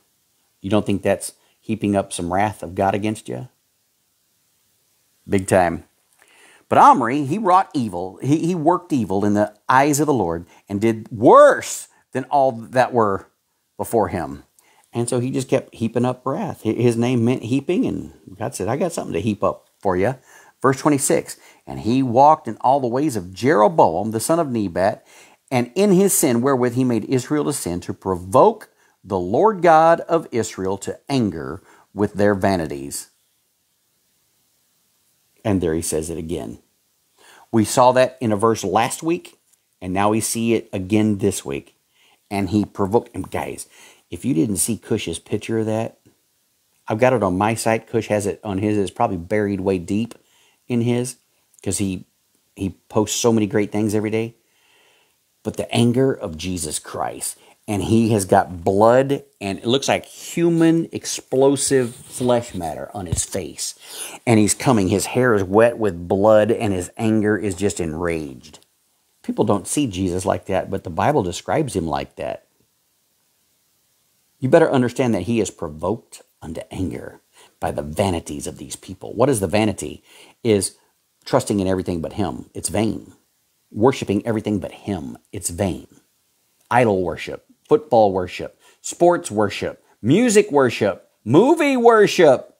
You don't think that's heaping up some wrath of God against you? Big time. But Omri, he wrought evil. He, he worked evil in the eyes of the Lord and did worse than all that were before him. And so he just kept heaping up wrath. His name meant heaping, and God said, I got something to heap up for you. Verse 26 And he walked in all the ways of Jeroboam, the son of Nebat, and in his sin wherewith he made Israel to sin, to provoke the Lord God of Israel to anger with their vanities. And there he says it again. We saw that in a verse last week, and now we see it again this week. And he provoked him. Guys, if you didn't see Cush's picture of that, I've got it on my site. Cush has it on his. It's probably buried way deep in his because he he posts so many great things every day but the anger of Jesus Christ. And he has got blood and it looks like human explosive flesh matter on his face. And he's coming. His hair is wet with blood and his anger is just enraged. People don't see Jesus like that, but the Bible describes him like that. You better understand that he is provoked unto anger by the vanities of these people. What is the vanity? Is trusting in everything but him. It's vain worshiping everything but Him. It's vain. Idol worship, football worship, sports worship, music worship, movie worship,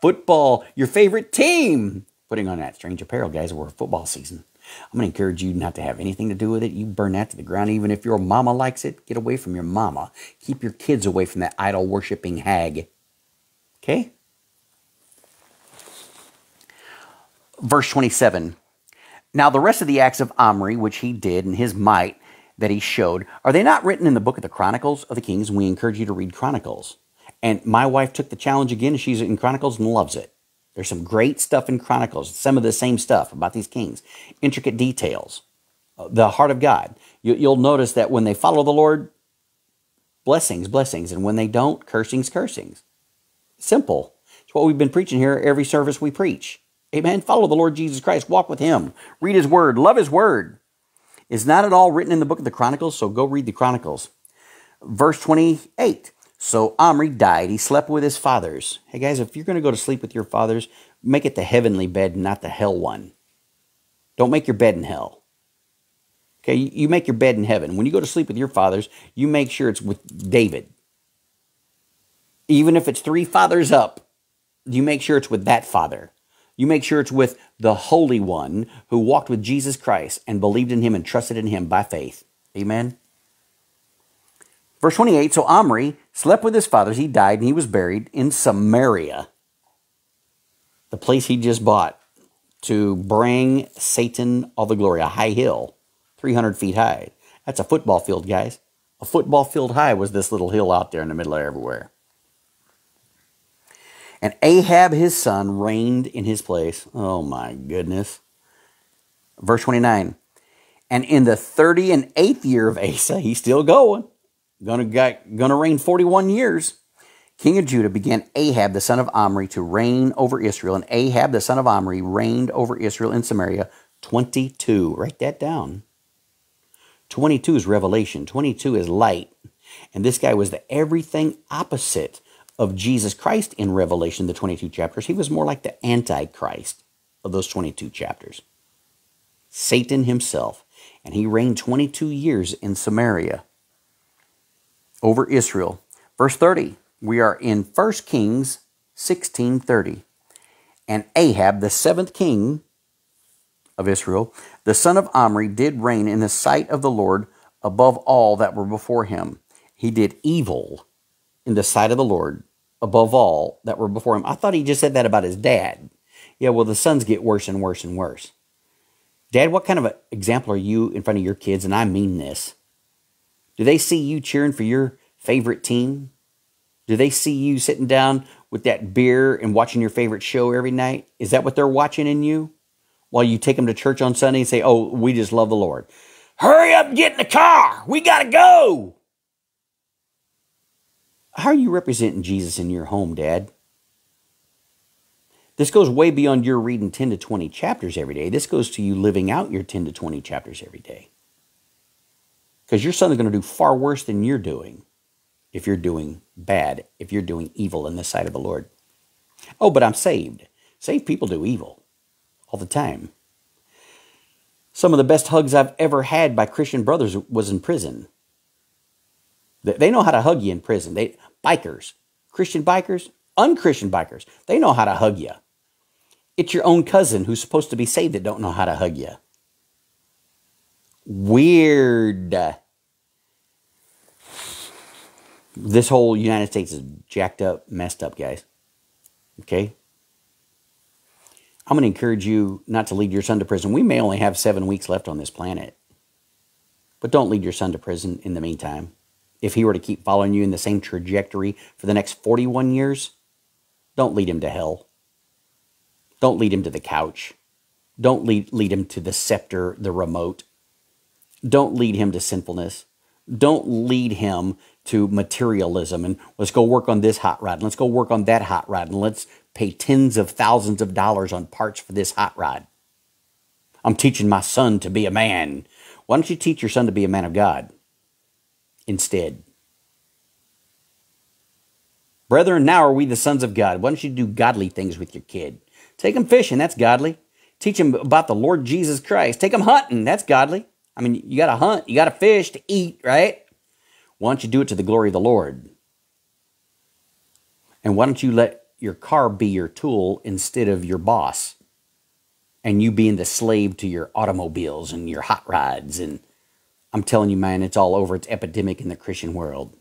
football, your favorite team. Putting on that strange apparel, guys, we're football season. I'm going to encourage you not to have anything to do with it. You burn that to the ground. Even if your mama likes it, get away from your mama. Keep your kids away from that idol worshiping hag. Okay? Verse 27 now, the rest of the acts of Omri, which he did, and his might that he showed, are they not written in the book of the Chronicles of the Kings? And we encourage you to read Chronicles. And my wife took the challenge again. She's in Chronicles and loves it. There's some great stuff in Chronicles, some of the same stuff about these kings, intricate details, uh, the heart of God. You'll notice that when they follow the Lord, blessings, blessings, and when they don't, cursings, cursings. Simple. It's what we've been preaching here every service we preach. Amen. Follow the Lord Jesus Christ. Walk with Him. Read His Word. Love His Word. It's not at all written in the book of the Chronicles, so go read the Chronicles. Verse 28. So Omri died. He slept with his fathers. Hey guys, if you're going to go to sleep with your fathers, make it the heavenly bed, not the hell one. Don't make your bed in hell. Okay, you make your bed in heaven. When you go to sleep with your fathers, you make sure it's with David. Even if it's three fathers up, you make sure it's with that father. You make sure it's with the Holy One who walked with Jesus Christ and believed in him and trusted in him by faith. Amen. Verse 28 So Omri slept with his fathers. He died and he was buried in Samaria, the place he just bought to bring Satan all the glory, a high hill, 300 feet high. That's a football field, guys. A football field high was this little hill out there in the middle of everywhere. And Ahab his son reigned in his place. Oh my goodness. Verse 29. And in the 30 and 8th year of Asa, he's still going. Gonna, gonna reign 41 years. King of Judah began Ahab the son of Omri to reign over Israel. And Ahab the son of Omri reigned over Israel in Samaria 22. Write that down. 22 is revelation, 22 is light. And this guy was the everything opposite of Jesus Christ in Revelation, the 22 chapters, he was more like the Antichrist of those 22 chapters. Satan himself. And he reigned 22 years in Samaria over Israel. Verse 30, we are in 1 Kings 16:30. And Ahab, the seventh king of Israel, the son of Omri, did reign in the sight of the Lord above all that were before him. He did evil in the sight of the Lord above all that were before him. I thought he just said that about his dad. Yeah, well, the sons get worse and worse and worse. Dad, what kind of an example are you in front of your kids? And I mean this. Do they see you cheering for your favorite team? Do they see you sitting down with that beer and watching your favorite show every night? Is that what they're watching in you? While you take them to church on Sunday and say, Oh, we just love the Lord. Hurry up and get in the car. We got to go. How are you representing Jesus in your home, Dad? This goes way beyond your reading 10 to 20 chapters every day. This goes to you living out your 10 to 20 chapters every day. Because your son is going to do far worse than you're doing if you're doing bad, if you're doing evil in the sight of the Lord. Oh, but I'm saved. Saved people do evil all the time. Some of the best hugs I've ever had by Christian brothers was in prison. They know how to hug you in prison. They bikers, Christian bikers, unchristian bikers, they know how to hug you. It's your own cousin who's supposed to be saved that don't know how to hug you. Weird. This whole United States is jacked up, messed up, guys. Okay? I'm going to encourage you not to lead your son to prison. We may only have seven weeks left on this planet. But don't lead your son to prison in the meantime. If he were to keep following you in the same trajectory for the next 41 years, don't lead him to hell. Don't lead him to the couch. Don't lead, lead him to the scepter, the remote. Don't lead him to sinfulness. Don't lead him to materialism and let's go work on this hot rod and let's go work on that hot rod and let's pay tens of thousands of dollars on parts for this hot rod. I'm teaching my son to be a man. Why don't you teach your son to be a man of God instead? Brethren, now are we the sons of God. Why don't you do godly things with your kid? Take him fishing, that's godly. Teach him about the Lord Jesus Christ. Take him hunting, that's godly. I mean, you got to hunt, you got to fish to eat, right? Why don't you do it to the glory of the Lord? And why don't you let your car be your tool instead of your boss? And you being the slave to your automobiles and your hot rods. And I'm telling you, man, it's all over. It's epidemic in the Christian world.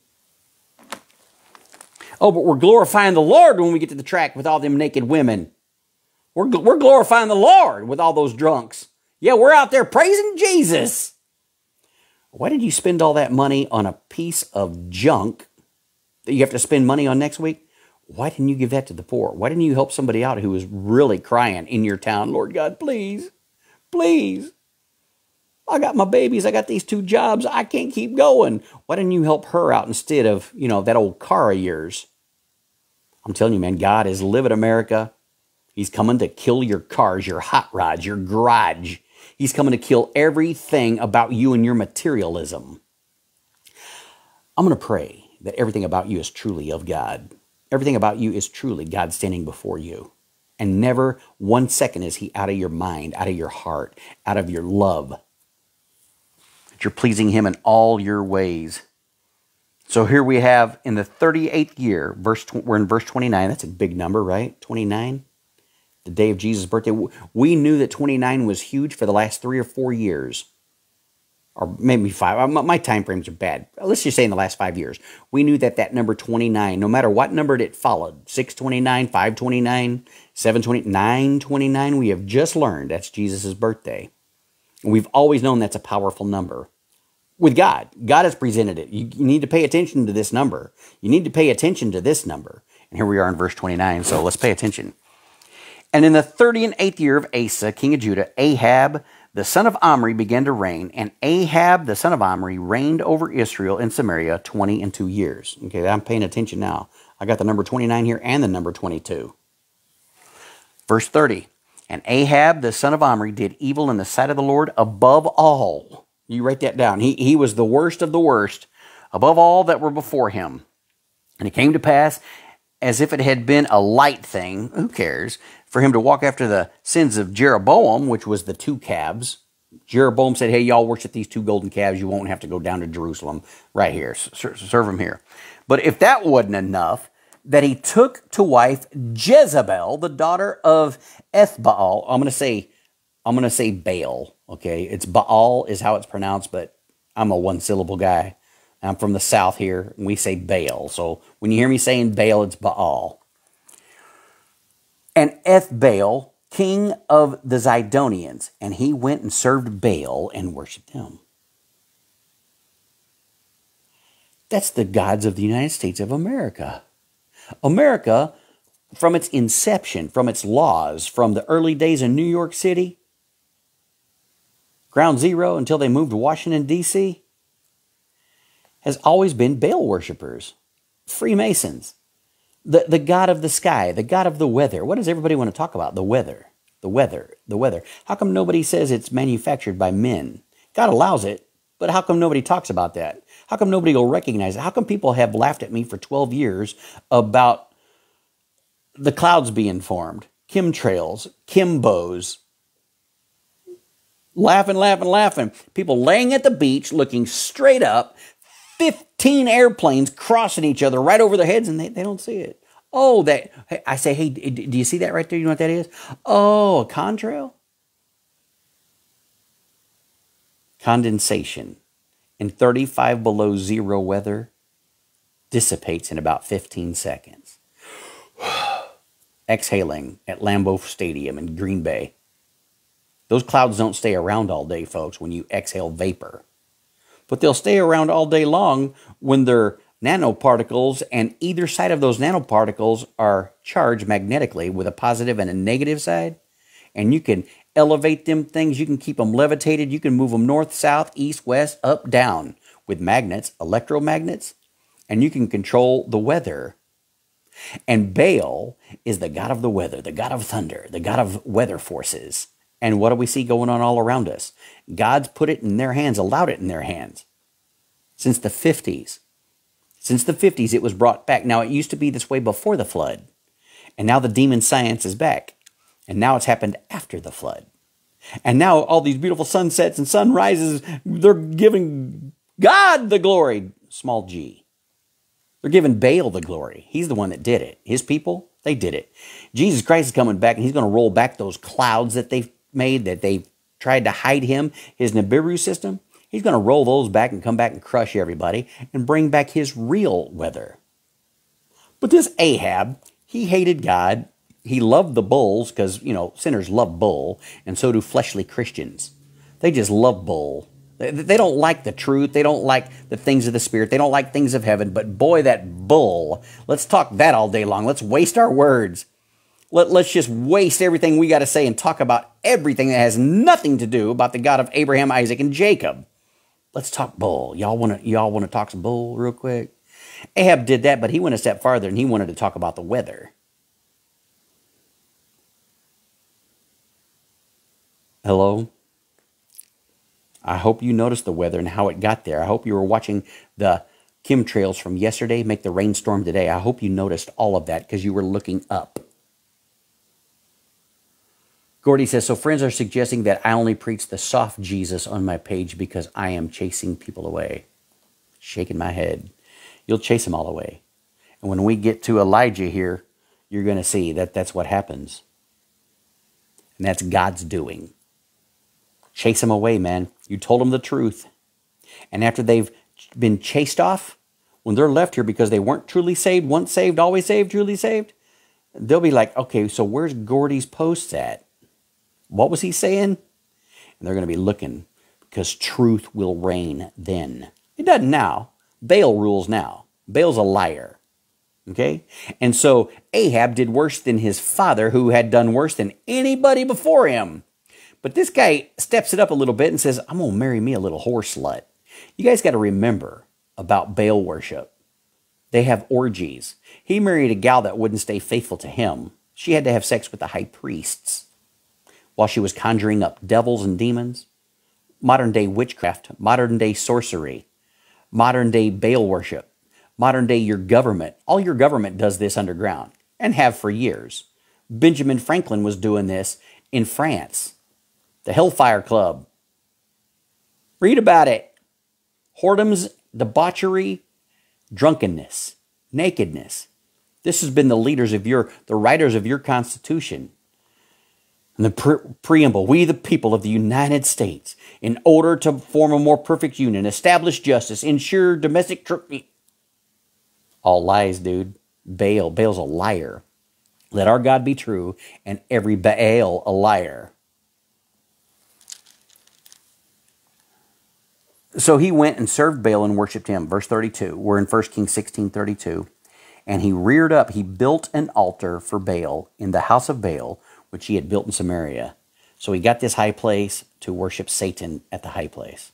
Oh, but we're glorifying the Lord when we get to the track with all them naked women. We're, we're glorifying the Lord with all those drunks. Yeah, we're out there praising Jesus. Why did you spend all that money on a piece of junk that you have to spend money on next week? Why didn't you give that to the poor? Why didn't you help somebody out who was really crying in your town? Lord God, please, please. I got my babies. I got these two jobs. I can't keep going. Why didn't you help her out instead of, you know, that old car of yours? I'm telling you, man, God is living America. He's coming to kill your cars, your hot rods, your garage. He's coming to kill everything about you and your materialism. I'm going to pray that everything about you is truly of God. Everything about you is truly God standing before you. And never one second is He out of your mind, out of your heart, out of your love. That you're pleasing Him in all your ways. So here we have in the 38th year, verse we're in verse 29. That's a big number, right? 29. The day of Jesus' birthday. We knew that 29 was huge for the last three or four years or maybe five. Uh, my time frames are bad. Let's just say in the last five years, we knew that that number 29, no matter what number it followed, 629, 529, 729, 929, we have just learned that's Jesus' birthday. We've always known that's a powerful number. With God, God has presented it. You, you need to pay attention to this number. You need to pay attention to this number. And here we are in verse 29, so let's pay attention. And in the 30 and 8th year of Asa, king of Judah, Ahab, the son of Omri began to reign, and Ahab, the son of Omri, reigned over Israel in Samaria 20 and 2 years. Okay, I'm paying attention now. I got the number 29 here and the number 22. Verse 30 And Ahab, the son of Omri, did evil in the sight of the Lord above all. You write that down. He, he was the worst of the worst, above all that were before him. And it came to pass, as if it had been a light thing, who cares, for him to walk after the sins of Jeroboam, which was the two calves. Jeroboam said, Hey, y'all worship these two golden calves. You won't have to go down to Jerusalem right here. Serve them here. But if that wasn't enough, that he took to wife Jezebel, the daughter of Ethbaal. I'm going to say, I'm going to say Baal. Okay. It's Baal is how it's pronounced, but I'm a one syllable guy. I'm from the south here, and we say Baal. So when you hear me saying Baal, it's Baal and Ethbaal, king of the Zidonians, and he went and served Baal and worshiped him. That's the gods of the United States of America. America, from its inception, from its laws, from the early days in New York City, ground zero until they moved to Washington, D.C., has always been Baal worshippers, Freemasons, the, the God of the sky, the God of the weather. What does everybody want to talk about? The weather, the weather, the weather. How come nobody says it's manufactured by men? God allows it, but how come nobody talks about that? How come nobody will recognize it? How come people have laughed at me for 12 years about the clouds being formed, chemtrails, Kimbos, laughing, laughing, laughing. People laying at the beach looking straight up, 15 airplanes crossing each other right over their heads, and they, they don't see it. Oh, that I say, hey, do you see that right there? You know what that is? Oh, a contrail? Condensation in 35 below zero weather dissipates in about 15 seconds. Exhaling at Lambeau Stadium in Green Bay. Those clouds don't stay around all day, folks, when you exhale vapor. But they'll stay around all day long when they're nanoparticles, and either side of those nanoparticles are charged magnetically with a positive and a negative side. And you can elevate them things, you can keep them levitated, you can move them north, south, east, west, up, down with magnets, electromagnets, and you can control the weather. And Baal is the god of the weather, the god of thunder, the god of weather forces. And what do we see going on all around us? God's put it in their hands, allowed it in their hands since the 50s. Since the 50s, it was brought back. Now, it used to be this way before the flood. And now the demon science is back. And now it's happened after the flood. And now all these beautiful sunsets and sunrises, they're giving God the glory, small g. They're giving Baal the glory. He's the one that did it. His people, they did it. Jesus Christ is coming back and he's going to roll back those clouds that they've made that they tried to hide him, his Nibiru system, he's going to roll those back and come back and crush everybody and bring back his real weather. But this Ahab, he hated God. He loved the bulls because, you know, sinners love bull, and so do fleshly Christians. They just love bull. They don't like the truth. They don't like the things of the Spirit. They don't like things of heaven. But boy, that bull. Let's talk that all day long. Let's waste our words. Let, let's just waste everything we got to say and talk about everything that has nothing to do about the God of Abraham, Isaac, and Jacob. Let's talk bull. Y'all want to y'all want to talk some bull real quick? Ahab did that, but he went a step farther and he wanted to talk about the weather. Hello? I hope you noticed the weather and how it got there. I hope you were watching the chemtrails from yesterday make the rainstorm today. I hope you noticed all of that because you were looking up. Gordy says, so friends are suggesting that I only preach the soft Jesus on my page because I am chasing people away. Shaking my head. You'll chase them all away. And when we get to Elijah here, you're going to see that that's what happens. And that's God's doing. Chase them away, man. You told them the truth. And after they've been chased off, when they're left here because they weren't truly saved, once saved, always saved, truly saved, they'll be like, okay, so where's Gordy's posts at? What was he saying? And they're going to be looking because truth will reign then. It doesn't now. Baal rules now. Baal's a liar. Okay? And so Ahab did worse than his father, who had done worse than anybody before him. But this guy steps it up a little bit and says, I'm going to marry me a little horse slut. You guys got to remember about Baal worship. They have orgies. He married a gal that wouldn't stay faithful to him. She had to have sex with the high priests while she was conjuring up devils and demons. Modern day witchcraft, modern day sorcery, modern day Baal worship, modern day your government. All your government does this underground and have for years. Benjamin Franklin was doing this in France, the Hellfire Club. Read about it. Whoredoms, debauchery, drunkenness, nakedness. This has been the leaders of your, the writers of your Constitution. The pre- preamble, we, the people of the United States, in order to form a more perfect union, establish justice, ensure domestic. Tr- All lies, dude. Baal. Baal's a liar. Let our God be true and every Baal a liar. So he went and served Baal and worshipped him. Verse 32. We're in 1 Kings 16 32. And he reared up, he built an altar for Baal in the house of Baal, which he had built in Samaria. So he got this high place to worship Satan at the high place.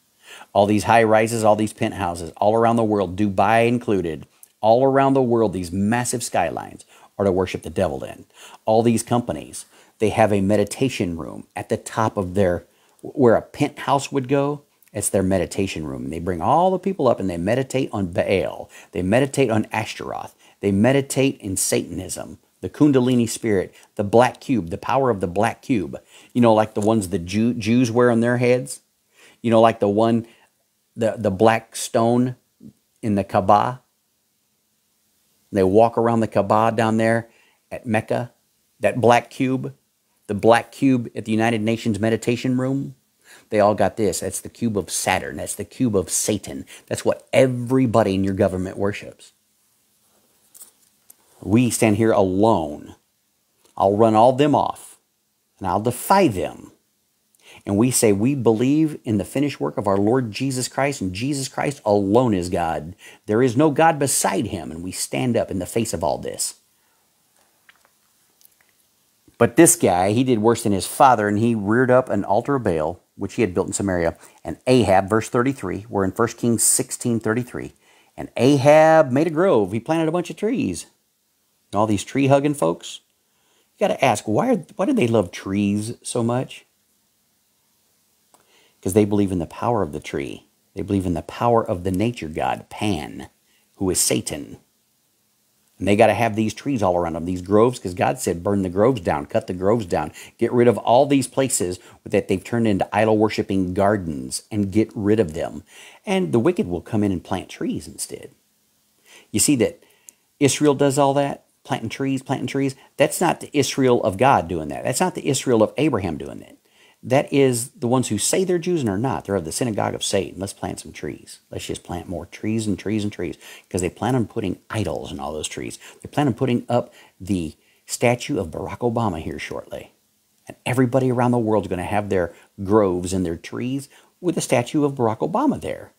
All these high rises, all these penthouses, all around the world, Dubai included, all around the world, these massive skylines are to worship the devil in. All these companies, they have a meditation room at the top of their, where a penthouse would go, it's their meditation room. They bring all the people up and they meditate on Baal. They meditate on Ashtaroth. They meditate in Satanism, the Kundalini spirit, the black cube, the power of the black cube. You know, like the ones the Jew, Jews wear on their heads. You know, like the one, the, the black stone in the Kaaba. They walk around the Kaaba down there at Mecca, that black cube, the black cube at the United Nations meditation room. They all got this. That's the cube of Saturn. That's the cube of Satan. That's what everybody in your government worships. We stand here alone. I'll run all them off and I'll defy them. And we say we believe in the finished work of our Lord Jesus Christ, and Jesus Christ alone is God. There is no God beside him, and we stand up in the face of all this. But this guy, he did worse than his father, and he reared up an altar of Baal, which he had built in Samaria. And Ahab, verse 33, we're in 1 Kings 16 33. And Ahab made a grove. He planted a bunch of trees. All these tree hugging folks. You got to ask, why, are, why do they love trees so much? Because they believe in the power of the tree. They believe in the power of the nature god, Pan, who is Satan. And they got to have these trees all around them, these groves, because God said, burn the groves down, cut the groves down, get rid of all these places that they've turned into idol worshiping gardens and get rid of them. And the wicked will come in and plant trees instead. You see that Israel does all that, planting trees, planting trees. That's not the Israel of God doing that. That's not the Israel of Abraham doing that. That is the ones who say they're Jews and are not. They're of the synagogue of Satan. Let's plant some trees. Let's just plant more trees and trees and trees because they plan on putting idols in all those trees. They plan on putting up the statue of Barack Obama here shortly. And everybody around the world is going to have their groves and their trees with a statue of Barack Obama there.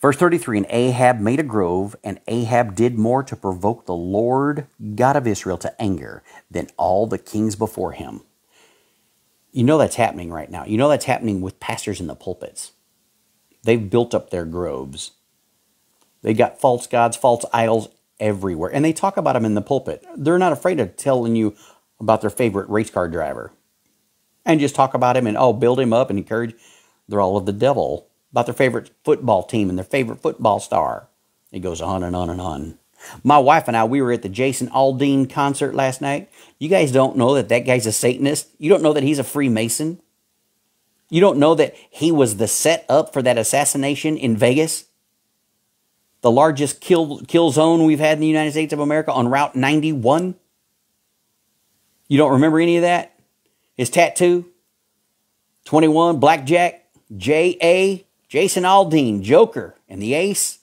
Verse 33 And Ahab made a grove, and Ahab did more to provoke the Lord God of Israel to anger than all the kings before him. You know that's happening right now. You know that's happening with pastors in the pulpits. They've built up their groves. They got false gods, false idols everywhere. And they talk about them in the pulpit. They're not afraid of telling you about their favorite race car driver. And just talk about him and, oh, build him up and encourage. They're all of the devil about their favorite football team and their favorite football star. It goes on and on and on. My wife and I, we were at the Jason Aldean concert last night. You guys don't know that that guy's a Satanist. You don't know that he's a Freemason. You don't know that he was the setup for that assassination in Vegas. The largest kill, kill zone we've had in the United States of America on Route 91. You don't remember any of that? His tattoo? 21, Blackjack, J.A. Jason Aldean, Joker, and the Ace.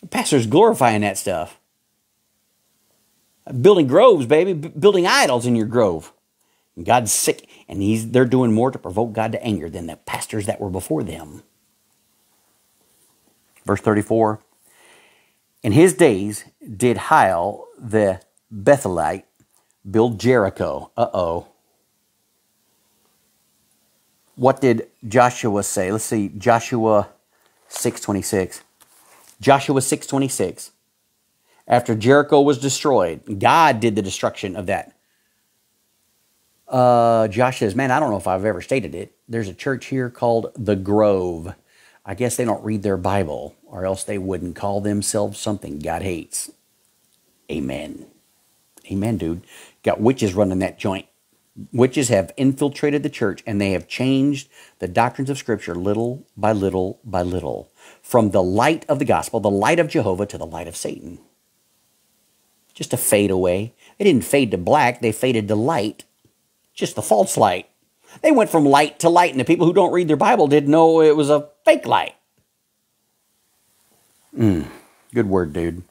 The pastor's glorifying that stuff. Building groves, baby, B- building idols in your grove. And God's sick, and he's they're doing more to provoke God to anger than the pastors that were before them. Verse 34 In his days did Hiel the Bethelite build Jericho. Uh oh. What did Joshua say? Let's see, Joshua 626. Joshua 626. After Jericho was destroyed, God did the destruction of that. Uh, Josh says, Man, I don't know if I've ever stated it. There's a church here called The Grove. I guess they don't read their Bible, or else they wouldn't call themselves something God hates. Amen. Amen, dude. Got witches running that joint witches have infiltrated the church and they have changed the doctrines of Scripture little by little by little from the light of the gospel, the light of Jehovah, to the light of Satan. Just to fade away. They didn't fade to black, they faded to light, just the false light. They went from light to light, and the people who don't read their Bible didn't know it was a fake light. Mm. Good word, dude.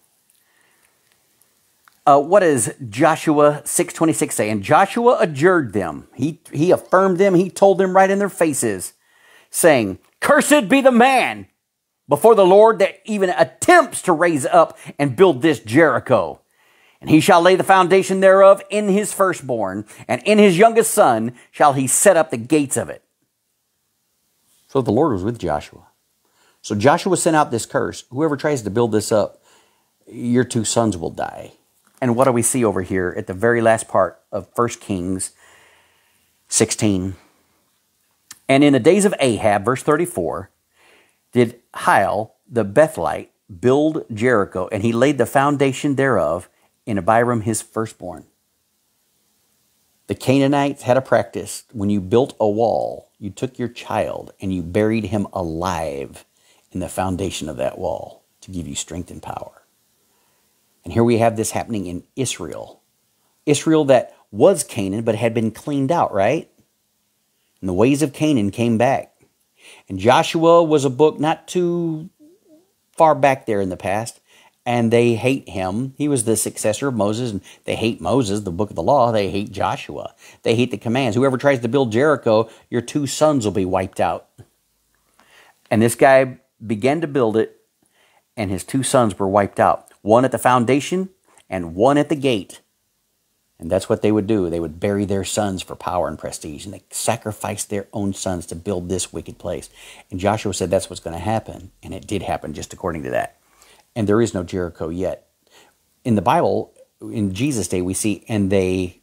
Uh, what does Joshua 6.26 say? And Joshua adjured them. He, he affirmed them. He told them right in their faces, saying, Cursed be the man before the Lord that even attempts to raise up and build this Jericho. And he shall lay the foundation thereof in his firstborn, and in his youngest son shall he set up the gates of it. So the Lord was with Joshua. So Joshua sent out this curse whoever tries to build this up, your two sons will die. And what do we see over here at the very last part of 1 Kings 16? And in the days of Ahab, verse 34, did Hiel the Bethelite build Jericho, and he laid the foundation thereof in Abiram his firstborn. The Canaanites had a practice when you built a wall, you took your child and you buried him alive in the foundation of that wall to give you strength and power. And here we have this happening in Israel. Israel that was Canaan but had been cleaned out, right? And the ways of Canaan came back. And Joshua was a book not too far back there in the past, and they hate him. He was the successor of Moses, and they hate Moses, the book of the law. They hate Joshua. They hate the commands. Whoever tries to build Jericho, your two sons will be wiped out. And this guy began to build it, and his two sons were wiped out one at the foundation and one at the gate. And that's what they would do. They would bury their sons for power and prestige, and they sacrificed their own sons to build this wicked place. And Joshua said that's what's going to happen, and it did happen just according to that. And there is no Jericho yet. In the Bible, in Jesus' day, we see, and they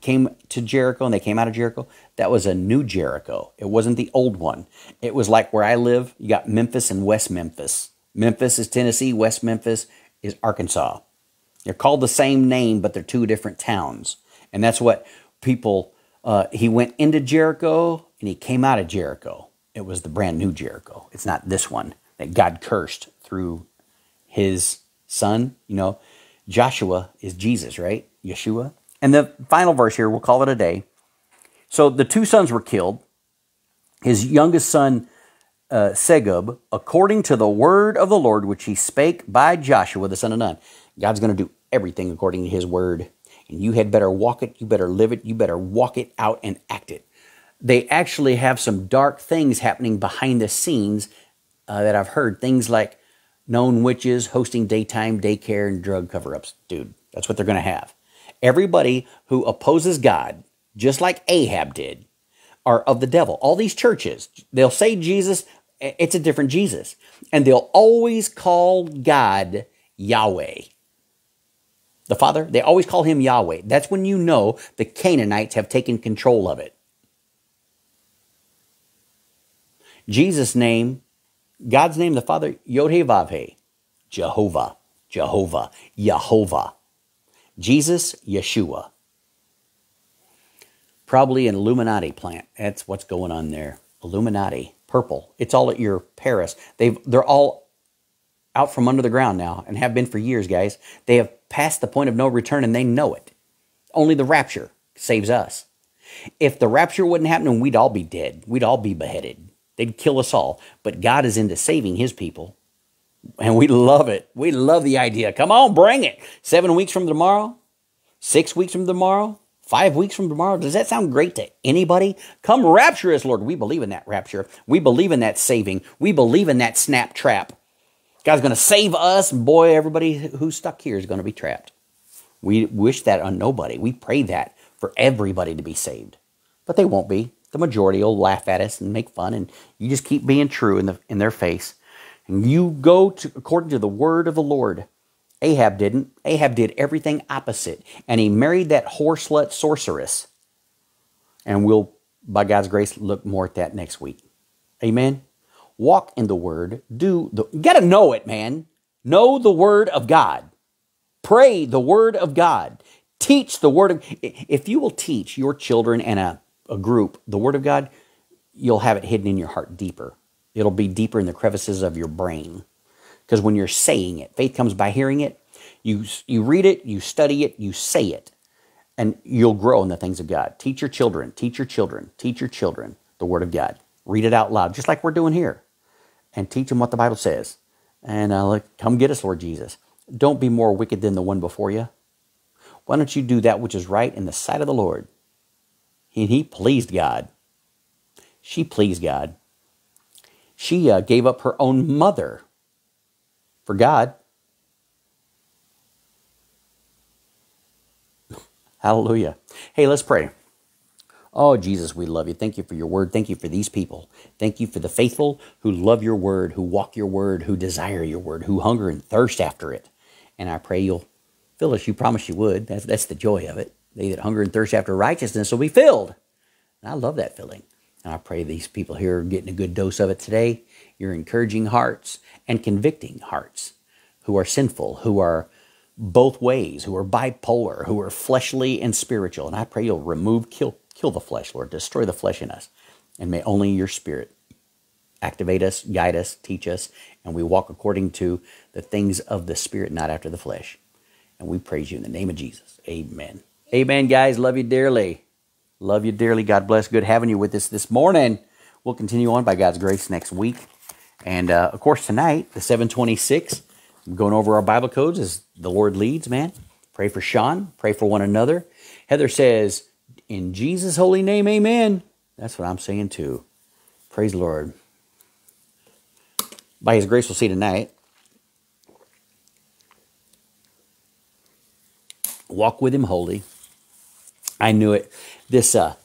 came to Jericho and they came out of Jericho. That was a new Jericho. It wasn't the old one. It was like where I live, you got Memphis and West Memphis. Memphis is Tennessee, West Memphis is Arkansas. They're called the same name, but they're two different towns. And that's what people, uh, he went into Jericho and he came out of Jericho. It was the brand new Jericho. It's not this one that God cursed through his son. You know, Joshua is Jesus, right? Yeshua. And the final verse here, we'll call it a day. So the two sons were killed. His youngest son, uh, Segub, according to the word of the Lord, which he spake by Joshua, the son of Nun. God's going to do everything according to his word. And you had better walk it, you better live it, you better walk it out and act it. They actually have some dark things happening behind the scenes uh, that I've heard. Things like known witches hosting daytime daycare and drug cover ups. Dude, that's what they're going to have. Everybody who opposes God, just like Ahab did, are of the devil. All these churches, they'll say Jesus, it's a different Jesus. And they'll always call God Yahweh. The Father, they always call him Yahweh. That's when you know the Canaanites have taken control of it. Jesus' name, God's name, the Father, Yod-Heh-Vav-Heh, Jehovah, Jehovah. Jesus, Yeshua. Probably an Illuminati plant. That's what's going on there. Illuminati purple. It's all at your Paris. They've they're all out from under the ground now and have been for years, guys. They have passed the point of no return and they know it. Only the rapture saves us. If the rapture wouldn't happen, we'd all be dead. We'd all be beheaded. They'd kill us all. But God is into saving his people. And we love it. We love the idea. Come on, bring it. Seven weeks from tomorrow, six weeks from tomorrow, Five weeks from tomorrow, does that sound great to anybody? Come rapture us, Lord. We believe in that rapture. We believe in that saving. We believe in that snap trap. God's going to save us, boy, everybody who's stuck here is going to be trapped. We wish that on nobody. We pray that for everybody to be saved. But they won't be. The majority will laugh at us and make fun, and you just keep being true in, the, in their face. And you go to, according to the word of the Lord. Ahab didn't. Ahab did everything opposite. And he married that whore slut sorceress. And we'll, by God's grace, look more at that next week. Amen. Walk in the word. Do the you gotta know it, man. Know the word of God. Pray the word of God. Teach the word of if you will teach your children and a, a group the word of God, you'll have it hidden in your heart deeper. It'll be deeper in the crevices of your brain. Because when you're saying it, faith comes by hearing it. You, you read it, you study it, you say it, and you'll grow in the things of God. Teach your children, teach your children, teach your children the Word of God. Read it out loud, just like we're doing here, and teach them what the Bible says. And uh, come get us, Lord Jesus. Don't be more wicked than the one before you. Why don't you do that which is right in the sight of the Lord? And he pleased God. She pleased God. She uh, gave up her own mother for God. Hallelujah. Hey, let's pray. Oh, Jesus, we love you. Thank you for your word. Thank you for these people. Thank you for the faithful who love your word, who walk your word, who desire your word, who hunger and thirst after it. And I pray you'll fill us. You promised you would. That's, that's the joy of it. They that hunger and thirst after righteousness will be filled. And I love that filling. And I pray these people here are getting a good dose of it today. You're encouraging hearts and convicting hearts who are sinful, who are both ways, who are bipolar, who are fleshly and spiritual. And I pray you'll remove, kill, Kill the flesh, Lord. Destroy the flesh in us. And may only your spirit activate us, guide us, teach us, and we walk according to the things of the spirit, not after the flesh. And we praise you in the name of Jesus. Amen. Amen, guys. Love you dearly. Love you dearly. God bless. Good having you with us this morning. We'll continue on by God's grace next week. And uh, of course, tonight, the 726, I'm going over our Bible codes as the Lord leads, man. Pray for Sean. Pray for one another. Heather says, in Jesus' holy name, amen. That's what I'm saying too. Praise the Lord. By His grace, we'll see tonight. Walk with Him holy. I knew it. This uh,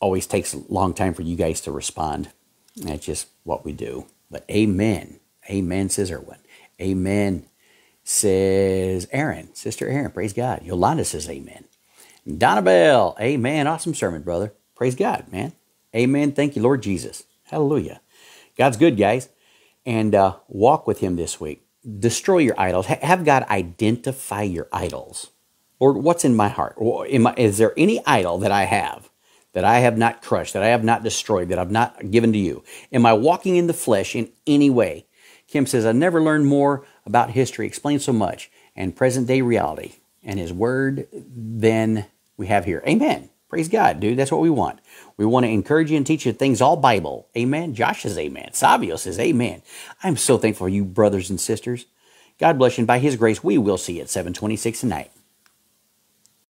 always takes a long time for you guys to respond. That's just what we do. But amen. Amen, says Erwin. Amen, says Aaron. Sister Aaron, praise God. Yolanda says amen. Donna Bell, amen. Awesome sermon, brother. Praise God, man. Amen. Thank you, Lord Jesus. Hallelujah. God's good, guys. And uh, walk with Him this week. Destroy your idols. have God identify your idols. Lord, what's in my heart? Or Is there any idol that I have that I have not crushed, that I have not destroyed, that I've not given to you? Am I walking in the flesh in any way? Kim says, I never learned more about history, explain so much, and present day reality and His Word than we have here. Amen. Praise God, dude. That's what we want. We want to encourage you and teach you things all Bible. Amen. Josh says amen. Savio says amen. I'm so thankful for you, brothers and sisters. God bless you. And by His grace, we will see you at 726 tonight.